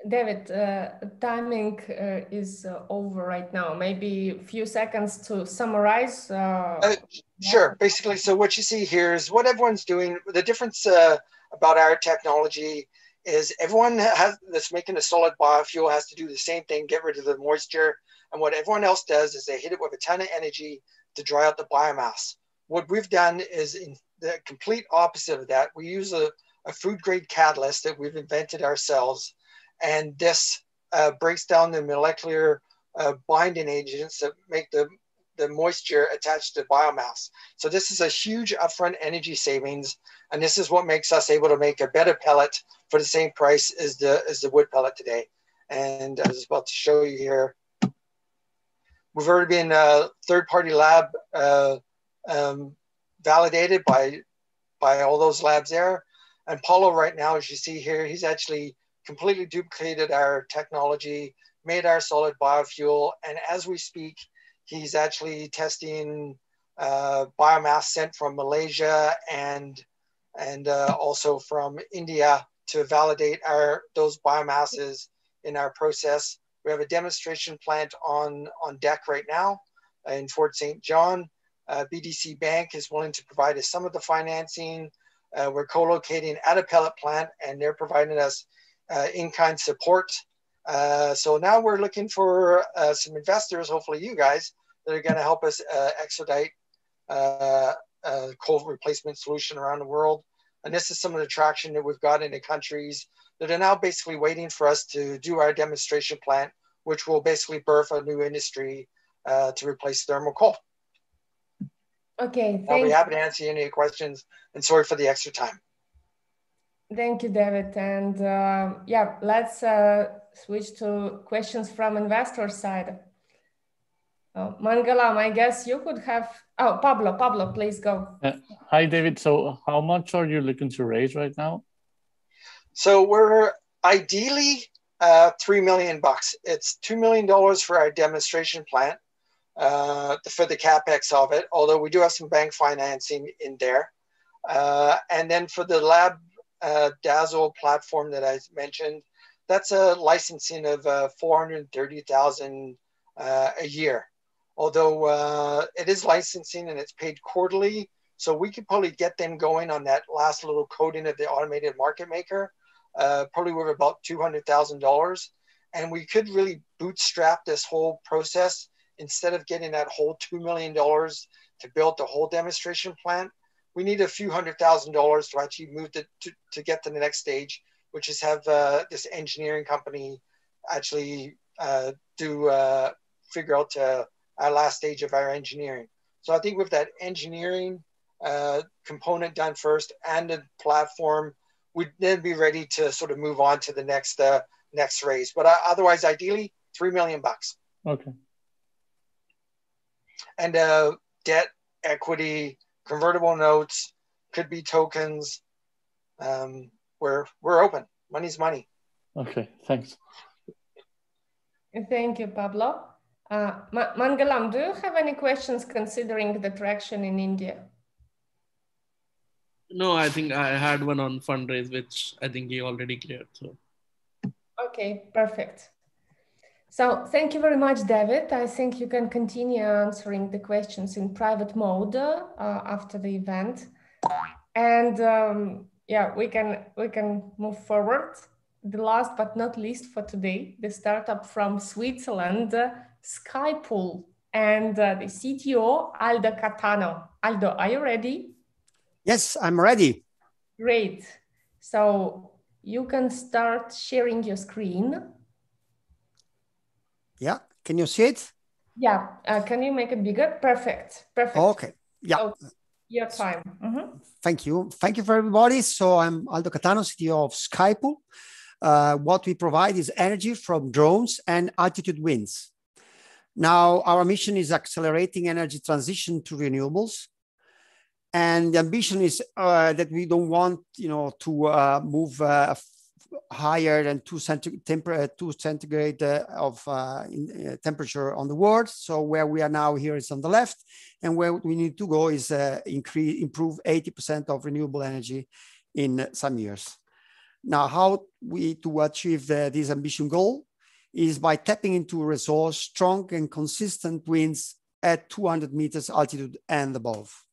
David, uh, timing uh, is uh, over right now. Maybe a few seconds to summarize. Uh, uh, sure. Basically, so what you see here is what everyone's doing. The difference uh, about our technology is everyone has, that's making a solid biofuel has to do the same thing, get rid of the moisture. And what everyone else does is they hit it with a ton of energy to dry out the biomass. What we've done is in the complete opposite of that. We use a, a food grade catalyst that we've invented ourselves and this uh, breaks down the molecular uh, binding agents that make the, the moisture attached to biomass. So this is a huge upfront energy savings, and this is what makes us able to make a better pellet for the same price as the, as the wood pellet today. And I was about to show you here. We've already been uh, third-party lab uh, um, validated by, by all those labs there. And Paulo right now, as you see here, he's actually completely duplicated our technology, made our solid biofuel, and as we speak, he's actually testing uh, biomass sent from Malaysia and and uh, also from India to validate our those biomasses in our process. We have a demonstration plant on on deck right now in Fort St. John. Uh, BDC Bank is willing to provide us some of the financing. Uh, we're co-locating at a pellet plant, and they're providing us in-kind support. Uh, so now we're looking for uh, some investors, hopefully you guys, that are going to help us expedite coal replacement solution around the world. And this is some of the traction that we've got in the countries that are now basically waiting for us to do our demonstration plant, which will basically birth a new industry uh, to replace thermal coal. Okay, I'll be happy to answer any questions and sorry for the extra time. Thank you, David. And uh, yeah, let's uh, switch to questions from investor side. Oh, Mangalam, I guess you could have. Oh, Pablo, Pablo, please go. Uh, hi, David. So, how much are you looking to raise right now? So we're ideally uh, three million bucks. It's two million dollars for our demonstration plant uh, for the capex of it. Although we do have some bank financing in there, uh, and then for the lab uh, Dazzle platform that I mentioned, that's a licensing of uh, 430,000 uh, a year. Although uh, it is licensing and it's paid quarterly, so we could probably get them going on that last little coding of the automated market maker, uh, probably with about $200,000. And we could really bootstrap this whole process instead of getting that whole $2 million to build the whole demonstration plant we need a few hundred thousand dollars to actually move to, to, to get to the next stage, which is have uh, this engineering company actually uh, do uh, figure out uh, our last stage of our engineering. So I think with that engineering uh, component done first and the platform, we'd then be ready to sort of move on to the next uh, next raise. But otherwise, ideally, three million bucks. Okay. And debt, equity, convertible notes, could be tokens. Um, we're we're open. Money's money. Okay, thanks. Thank you, Pablo. Uh, Mangalam, do you have any questions considering the traction in India? No, I think I had one on fundraise, which I think he already cleared. So. Okay, perfect. So thank you very much, David. I think you can continue answering the questions in private mode uh, after the event. And um, yeah, we can, we can move forward. The last but not least for today, the startup from Switzerland, uh, Skypull, and uh, the CTO, Aldo Catano. Aldo, are you ready? Yes, I'm ready. Great. So you can start sharing your screen. Yeah, can you see it? Yeah, uh, can you make it bigger? Perfect, perfect. Okay, yeah. So Your time. Mm -hmm. Thank you. Thank you for everybody. So I'm Aldo Catano, CTO of Skypull. Uh, what we provide is energy from drones and altitude winds. Now, our mission is accelerating energy transition to renewables. And the ambition is uh, that we don't want, you know, to uh, move uh, higher than two, uh, two centigrade uh, of uh, in, temperature on the world. So where we are now here is on the left, and where we need to go is increase, improve 80% of renewable energy in some years. Now, how we to achieve the, this ambition goal is by tapping into resource strong and consistent winds at 200 meters altitude and above.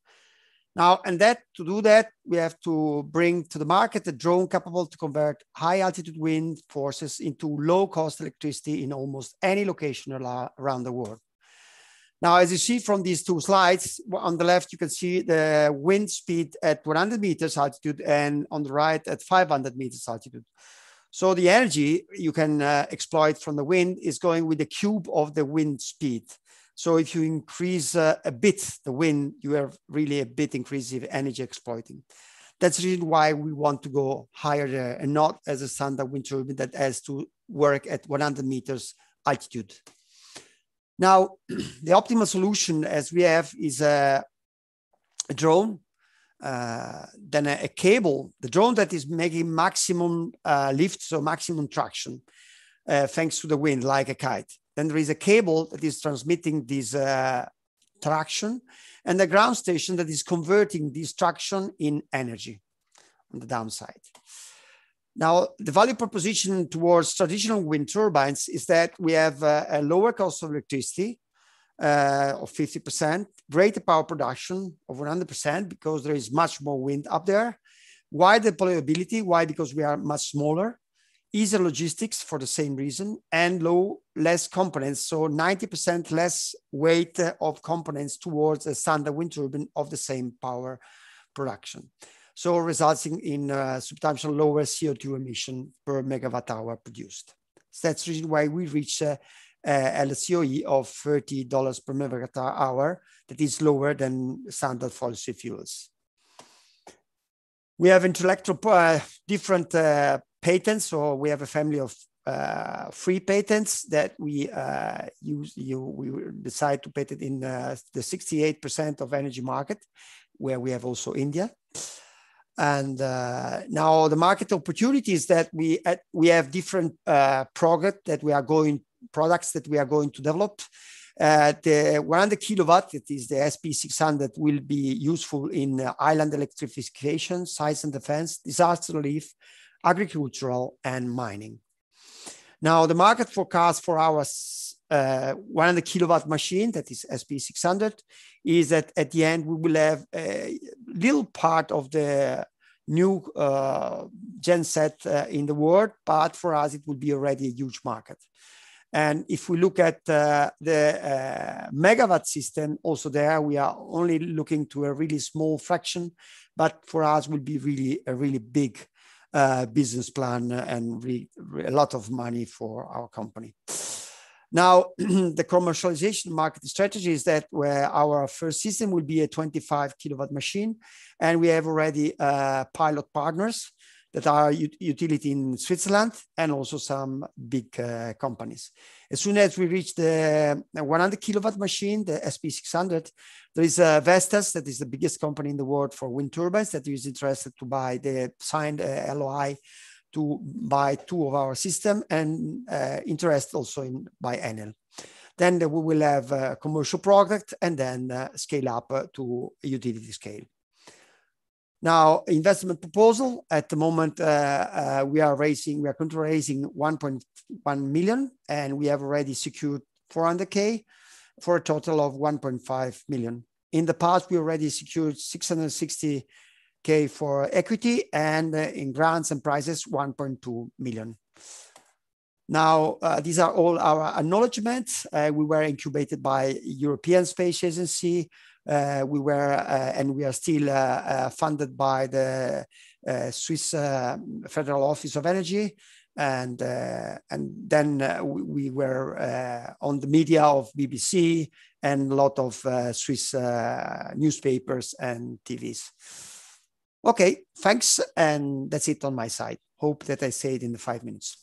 Now, and that to do that, we have to bring to the market a drone capable to convert high altitude wind forces into low cost electricity in almost any location around the world. Now, as you see from these two slides, on the left, you can see the wind speed at 100 meters altitude and on the right at 500 meters altitude. So the energy you can uh, exploit from the wind is going with the cube of the wind speed. So if you increase uh, a bit the wind, you have really a bit increase of energy exploiting. That's the reason why we want to go higher there and not as a standard wind turbine that has to work at 100 meters altitude. Now, the optimal solution as we have is a, a drone, uh, then a, a, cable, the drone that is making maximum uh, lift, so maximum traction, uh, thanks to the wind, like a kite. Then there is a cable that is transmitting this uh, traction and a ground station that is converting this traction in energy on the downside. Now, the value proposition towards traditional wind turbines is that we have a, a lower cost of electricity uh, of 50%, greater power production of 100% because there is much more wind up there. Why the deployability? Why? Because we are much smaller easier logistics for the same reason and low less components. So 90% less weight of components towards a standard wind turbine of the same power production. So resulting in uh, substantial lower co2 emission per megawatt hour produced. So that's the reason why we reach a, a LCOE of $30 per megawatt hour that is lower than standard fossil fuels. We have intellectual uh, different uh, patents. So we have a family of uh, free patents that we uh, use. You we decide to patent in uh, the 68% of energy market, where we have also India. And uh, now the market opportunities that we uh, we have different uh, product that we are going products that we are going to develop. Uh, the 100 kilowatt, that is the SP600, will be useful in island electrification, science and defense, disaster relief, agricultural, and mining. Now, the market forecast for our uh, 100 kilowatt machine, that is SP600, is that at the end we will have a little part of the new uh, genset uh, in the world, but for us it will be already a huge market. And if we look at uh, the uh, megawatt system, also there we are only looking to a really small fraction, but for us will be really a really big uh, business plan and re, re, a lot of money for our company. Now, the commercialization market strategy is that where our first system will be a 25 kilowatt machine, and we have already uh, pilot partners that are utility in Switzerland and also some big uh, companies. As soon as we reach the 100 kilowatt machine, the SP600, there is uh, Vestas, that is the biggest company in the world for wind turbines, that is interested to buy the signed uh, LOI to buy two of our system and uh, interest also in by Enel. Then we will have a commercial product and then uh, scale up uh, to utility scale. Now, investment proposal at the moment, uh, uh, we are raising, we are currently raising 1.1 million, and we have already secured 400k for a total of 1.5 million. In the past, we already secured 660k for equity, and uh, in grants and prizes, 1.2 million. Now, uh, these are all our acknowledgements. Uh, we were incubated by European Space Agency, we were uh, and we are still uh, funded by the Swiss Federal Office of Energy and uh, and then uh, we, we, were uh, on the media of BBC and a lot of uh, Swiss uh, newspapers and TVs. Okay, thanks. And that's it on my side. Hope that I say it in the five minutes.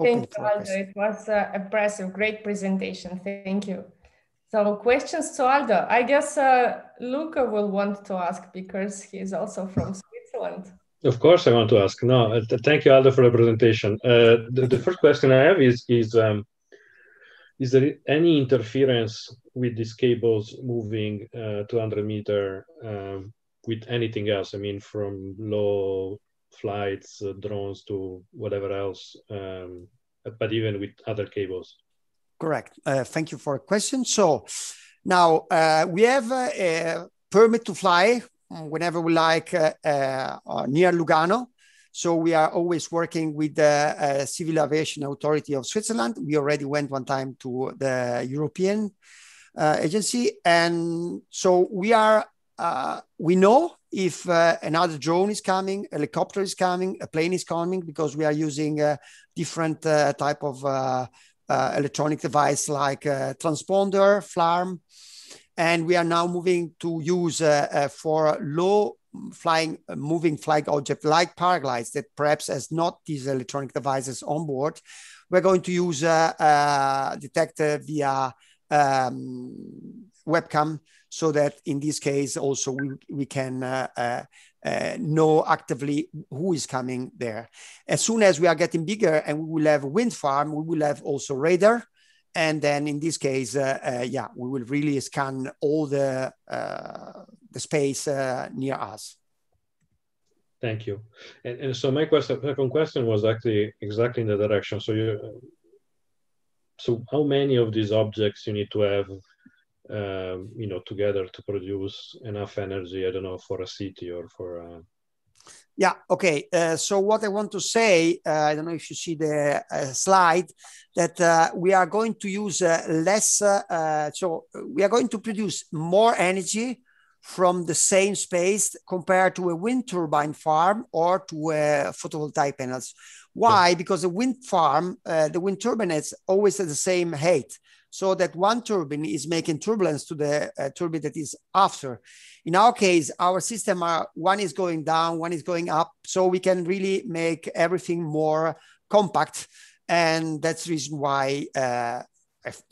Open Thank you, Aldo. It was uh, impressive, great presentation. Thank you. So questions to Aldo. I guess uh, Luka will want to ask because he's also from Switzerland. Of course, I want to ask. No, uh, thank you, Aldo, for the presentation. Uh, the, the, first question I have is is um, is there any interference with these cables moving uh, 200 meter um, with anything else? I mean, from low flights, uh, drones to whatever else, um, but even with other cables. Correct. Uh, thank you for a question. So now uh, we have a permit to fly whenever we like uh, uh, near Lugano. So we are always working with the uh, Civil Aviation Authority of Switzerland. We already went one time to the European uh, agency, and so we are. Uh, we know if uh, another drone is coming, helicopter is coming, a plane is coming, because we are using a different type of electronic device like transponder, FLARM, and we are now moving to use uh, uh, for low flying uh, moving flying object like paraglides that perhaps has not these electronic devices on board. We're going to use uh, detector via um, webcam so that in this case also we, we can uh, uh, know actively who is coming there. As soon as we are getting bigger and we will have wind farm, we will have also radar and then in this case, uh, uh, yeah, we will really scan all the uh, the space uh, near us. Thank you. And, and so my question, second question was actually exactly in the direction. So you, so how many of these objects you need to have, um, you know, together to produce enough energy? I don't know for a city or for. A, yeah, okay. Uh, so what I want to say, uh, I don't know if you see the uh, slide, that uh, we are going to use uh, less, uh, so we are going to produce more energy from the same space compared to a wind turbine farm or to a photovoltaic panels. Why? Yeah. Because a wind farm, the wind turbine is always at the same height so that one turbine is making turbulence to the uh, turbine that is after. In our case, our system are one is going down, one is going up, so we can really make everything more compact, and that's the reason why. Uh,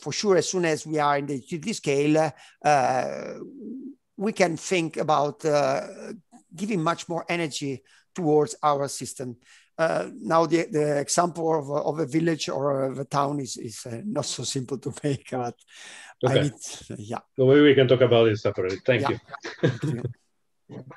for sure, as soon as we are in the utility scale, uh, we can think about uh, giving much more energy towards our system uh, now the, the example of, of a village or of a town is, is uh, not so simple to make but okay. Need, yeah. Well, maybe we can talk about it separately. Thank yeah. you.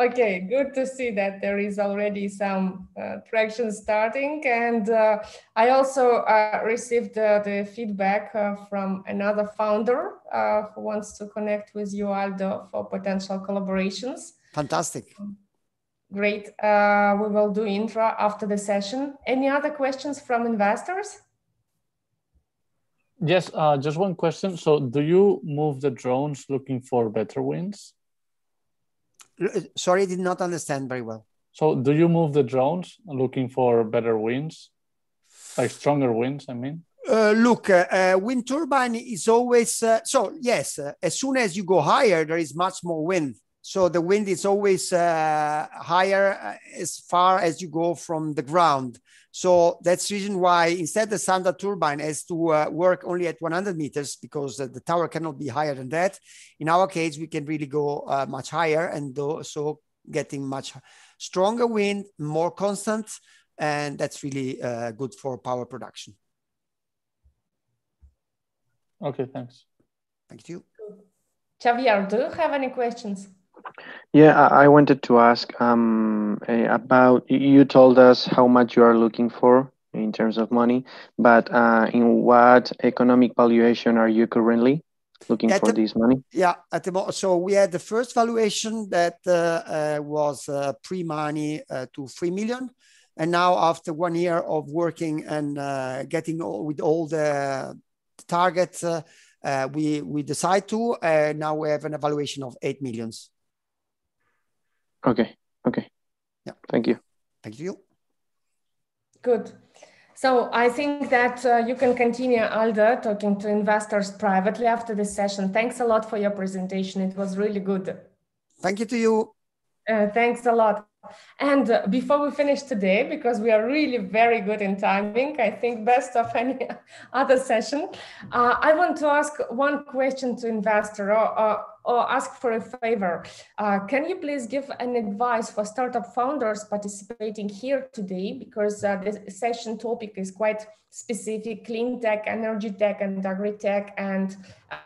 Okay good to see that there is already some uh, traction starting. And uh, i also uh, received the feedback uh, from another founder who wants to connect with you aldo for potential collaborations. Fantastic. Um, Great. Uh, we will do intro after the session. Any other questions from investors? Yes, uh, just one question. So do you move the drones looking for better winds? Sorry, I did not understand very well. So do you move the drones looking for better winds? Like stronger winds, I mean? Uh, look, uh, uh, wind turbine is always uh, so. Yes, uh, as soon as you go higher, there is much more wind. So the wind is always uh, higher uh, as far as you go from the ground. So that's the reason why instead the standard turbine has to uh, work only at 100 meters because uh, the tower cannot be higher than that. In our case, we can really go uh, much higher and so getting much stronger wind, more constant, and that's really uh, good for power production. Okay, thanks. Thank you. Xavier, do you have any questions? Yeah, I wanted to ask um, eh, about, you told us how much you are looking for in terms of money, but uh, in what economic valuation are you currently looking at for the, this money? Yeah, at the moment, so we had the first valuation that uh, uh, was uh, pre-money uh, to 3 million. And now after one year of working and uh, getting all, with all the targets, we, we decide to, now we have an evaluation of 8 millions. Okay. Okay. Yeah. Thank you. Thank you. Good. So I think that uh, you can continue, Aldo, talking to investors privately after this session. Thanks a lot for your presentation. It was really good. Thank you to you. Uh, thanks a lot. And uh, before we finish today, because we are really very good in timing, I think best of any other session, uh, I want to ask one question to investor or, or, ask for a favor. Uh, can you please give an advice for startup founders participating here today? Because uh, the session topic is quite specific, clean tech, energy tech, and agri-tech, and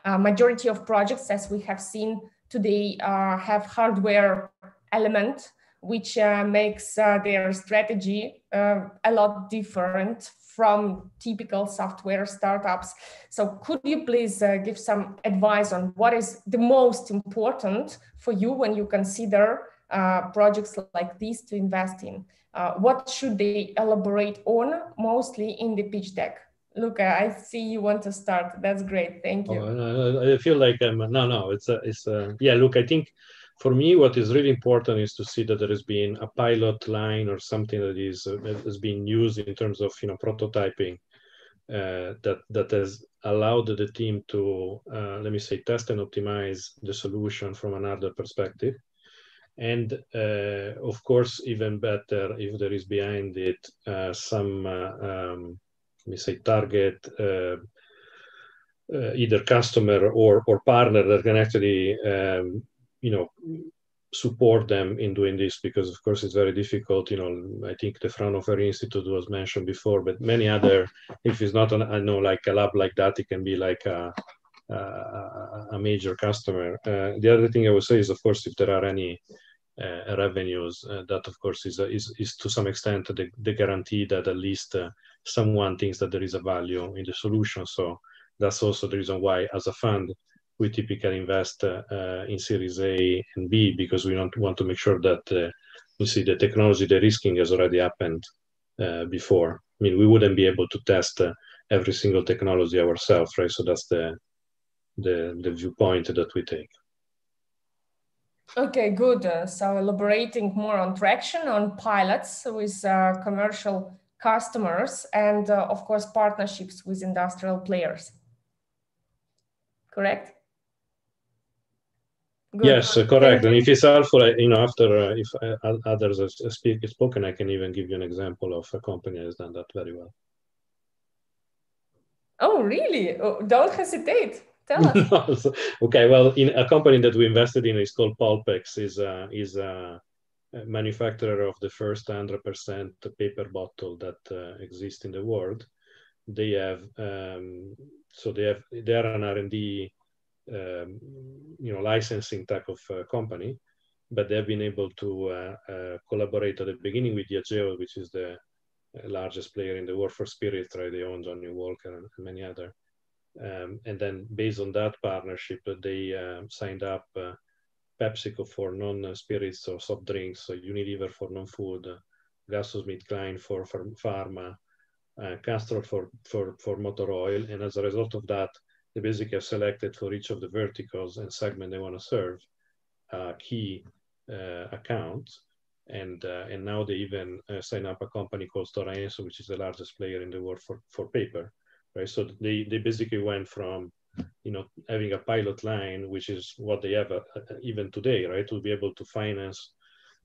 uh, majority of projects, as we have seen today, have hardware element which uh, makes uh, their strategy uh, a lot different from typical software startups. So could you please uh, give some advice on what is the most important for you when you consider uh, projects like these to invest in? Uh, what should they elaborate on mostly in the pitch deck? Luka, I see you want to start. That's great. Thank you. Oh, I feel like I'm no, no. It's a, it's a, yeah. Look, I think for me, what is really important is to see that there has been a pilot line or something that is uh, has been used in terms of you know prototyping uh, that that has allowed the team to uh, let me say test and optimize the solution from another perspective. And uh, of course even better if there is behind it uh, some uh, um, let me say target either customer or or partner that can actually um, you know support them in doing this because of course it's very difficult you know i think the fraunhofer institute was mentioned before but many other if it's not an, i know like a lab like that it can be like a, a, a major customer. Uh, the other thing i would say is of course if there are any uh, revenues uh, that of course is, is is to some extent the, the guarantee that at least uh, someone thinks that there is a value in the solution. So that's also the reason why as a fund we typically invest uh, in Series A and B because we don't want to make sure that uh, we see the technology, the risking has already happened uh, before. I mean, we wouldn't be able to test every single technology ourselves, right? So that's the viewpoint that we take. Okay, good. Uh, so elaborating more on traction, on pilots with uh, commercial customers, and uh, of course partnerships with industrial players. Correct? Good. Yes, uh, correct. And if it's helpful, you know, after uh, if uh, others have speak, spoken, I can even give you an example of a company that has done that very well. Oh, really? Oh, don't hesitate. Tell us. okay. Well, in a company that we invested in is called Pulpex. is uh, is a manufacturer of the first hundred percent paper bottle that uh, exists in the world. They have um, so they have they are an R and D um, you know licensing type of uh, company, but they've been able to uh, uh, collaborate at the beginning with Diageo, which is the largest player in the world for spirits. Right, they own Johnnie Walker and many other. Um, and then based on that partnership, they signed up PepsiCo for non-spirits or soft drinks, so Unilever for non-food, GlaxoSmithKline for, for pharma, uh, Castrol for, for, for motor oil. And as a result of that, they basically have selected for each of the verticals and segment they want to serve uh, key uh, accounts. And, uh, and now they even uh, sign up a company called Stora Enso, which is the largest player in the world for, for paper, right? So they, they basically went from, you know, having a pilot line, which is what they have uh, uh, even today, right? To be able to finance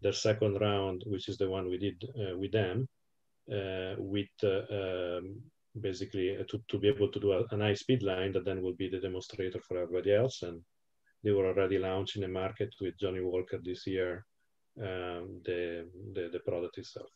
their second round, which is the one we did with them, with um, basically uh, to, to be able to do a, an high speed line that then will be the demonstrator for everybody else. And they were already launching a market with Johnnie Walker this year, um, the, the, the product itself.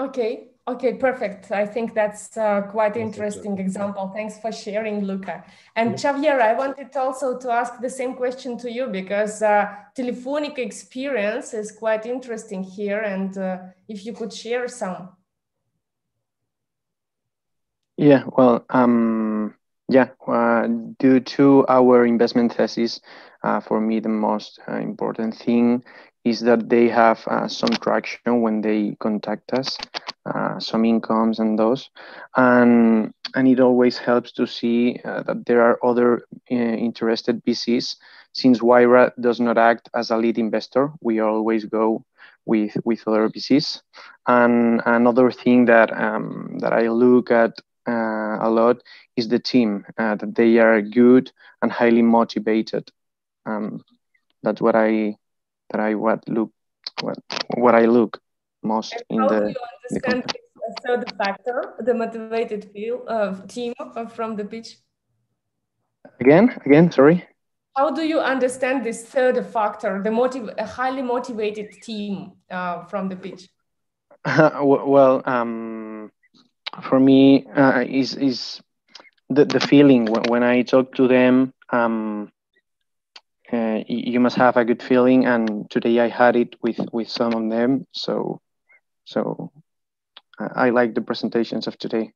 Okay, okay, perfect. I think that's uh, quite interesting example. Thanks for sharing, Luka. And Xavier, I wanted also to ask the same question to you because uh, Telefonica experience is quite interesting here. And uh, if you could share some. Yeah, well, um, yeah, uh, due to our investment thesis, uh, for me, the most uh, important thing is that they have uh, some traction when they contact us, uh, some incomes and those. And, and it always helps to see uh, that there are other interested VCs. Since Wayra does not act as a lead investor, we always go with with other VCs. And another thing that um, that I look at a lot is the team uh, that they are good and highly motivated. Um, that's what I that I what look what what I look most and in how the. do you understand the third factor, the motivated feel of team from the pitch? Again, again, sorry. How do you understand this third factor, the motive, a highly motivated team uh, from the pitch? well, um, for me, uh, is is the the feeling when, when I talk to them. Um, uh, you must have a good feeling, and today I had it with with some of them. So, so I like the presentations of today.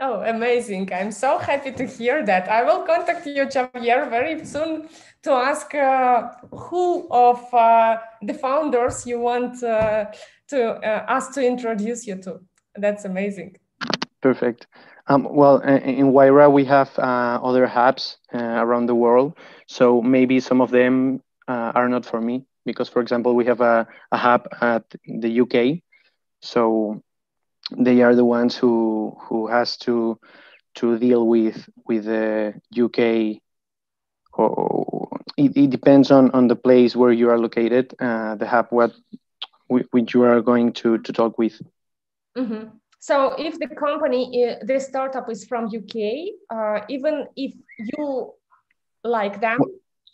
Oh, amazing. I'm so happy to hear that. I will contact you, Javier, very soon to ask uh, who of uh, the founders you want uh, to uh, us to introduce you to. That's amazing. Perfect. Um, well, in Wayra, we have uh, other hubs uh, around the world. So maybe some of them are not for me because, for example, we have a, a hub at the UK. So they are the ones who who has to to deal with with the UK. Or it, it depends on on the place where you are located. Uh, the hub what which you are going to to talk with. Mm-hmm. So if the company, the startup is from UK, uh, even if you like them,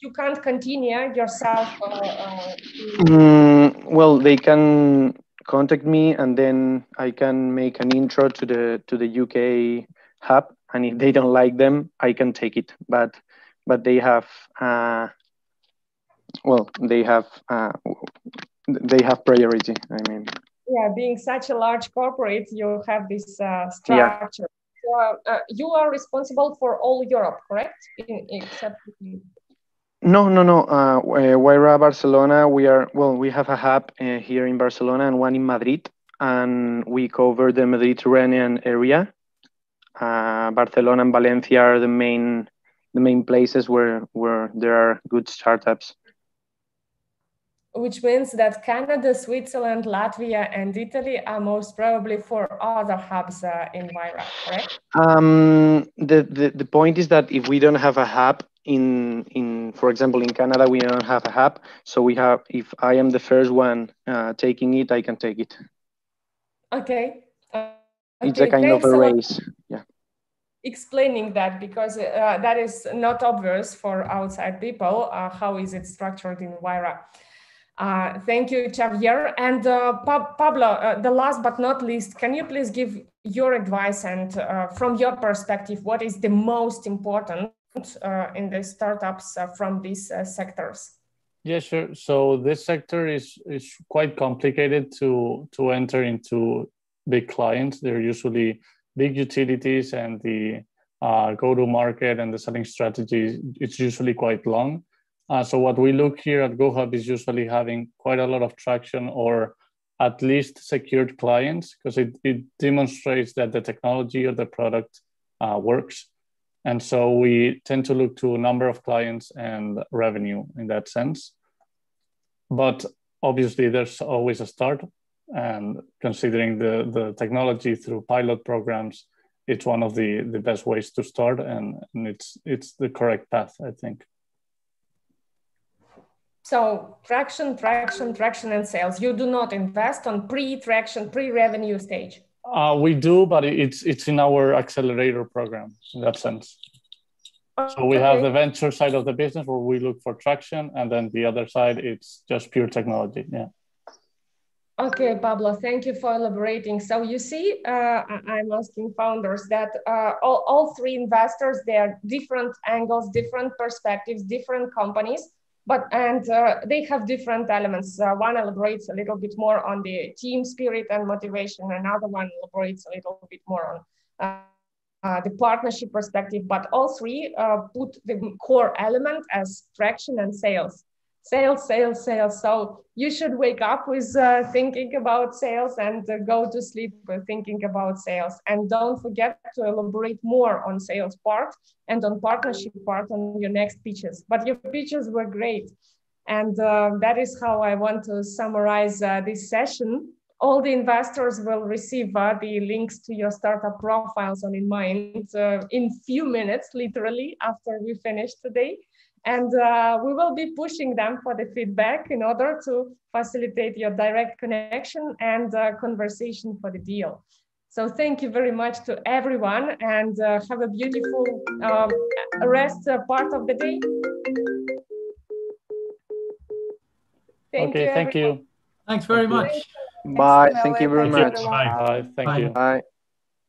you can't continue yourself. Uh, uh, mm, well, they can contact me and then I can make an intro to the to the UK hub and if they don't like them I can take it but but they have uh, well they have uh, they have priority I mean yeah being such a large corporate you have this uh, structure yeah. so, uh, you are responsible for all Europe correct In, except no, no, no. Uh, Wayra Barcelona, we are, well, we have a hub uh, here in Barcelona and one in Madrid, and we cover the Mediterranean area. Uh, Barcelona and Valencia are the main, the main places where, where there are good startups. Which means that Canada, Switzerland, Latvia, and Italy are most probably for other hubs uh, in Wayra, correct? Um, the, the, the point is that if we don't have a hub, in in for example in canada we don't have a hub. So we have if i am the first one uh, taking it i can take it. Okay, uh, it's a kind of a race. Yeah. Explaining that because uh, that is not obvious for outside people uh, how is it structured in Wayra uh, thank you Xavier and uh, pa Pablo the last but not least can you please give your advice and from your perspective what is the most important uh, in the startups uh, from these uh, sectors? Yeah, sure. So this sector is is quite complicated to to enter into big clients. They're usually big utilities, and the uh, go to market and the selling strategy it's usually quite long. Uh, so what we look here at GoHub is usually having quite a lot of traction or at least secured clients because it, it demonstrates that the technology or the product uh, works. And so we tend to look to a number of clients and revenue in that sense. But obviously, there's always a start. And considering the, the technology through pilot programs, it's one of the, the best ways to start. And, and it's, it's the correct path, I think. So traction, traction, traction, and sales. You do not invest on pre-traction, pre-revenue stage. Uh, we do, but it's it's in our accelerator program in that sense. So we have the venture side of the business where we look for traction, and then the other side it's just pure technology. Yeah. Okay, Pablo, thank you for elaborating. So you see, uh, I'm asking founders that uh, all, all three investors, they are different angles, different perspectives, different companies but and uh, they have different elements. Uh, one elaborates a little bit more on the team spirit and motivation. Another one elaborates a little bit more on uh, uh the partnership perspective. But all three uh, put the core element as traction and sales sales, sales, sales. So you should wake up with uh, thinking about sales and uh, go to sleep thinking about sales. And don't forget to elaborate more on sales part and on partnership part on your next pitches. But your pitches were great. And uh, that is how I want to summarize uh, this session. All the investors will receive uh, the links to your startup profiles on InnMind uh, in few minutes, literally, after we finish today. And uh, we will be pushing them for the feedback in order to facilitate your direct connection and uh, conversation for the deal. So thank you very much to everyone and uh, have a beautiful um, rest uh, part of the day. Thank okay, you, thank you. Thanks very much. Bye. Thank you very much. Bye. Bye. Thank you. Bye.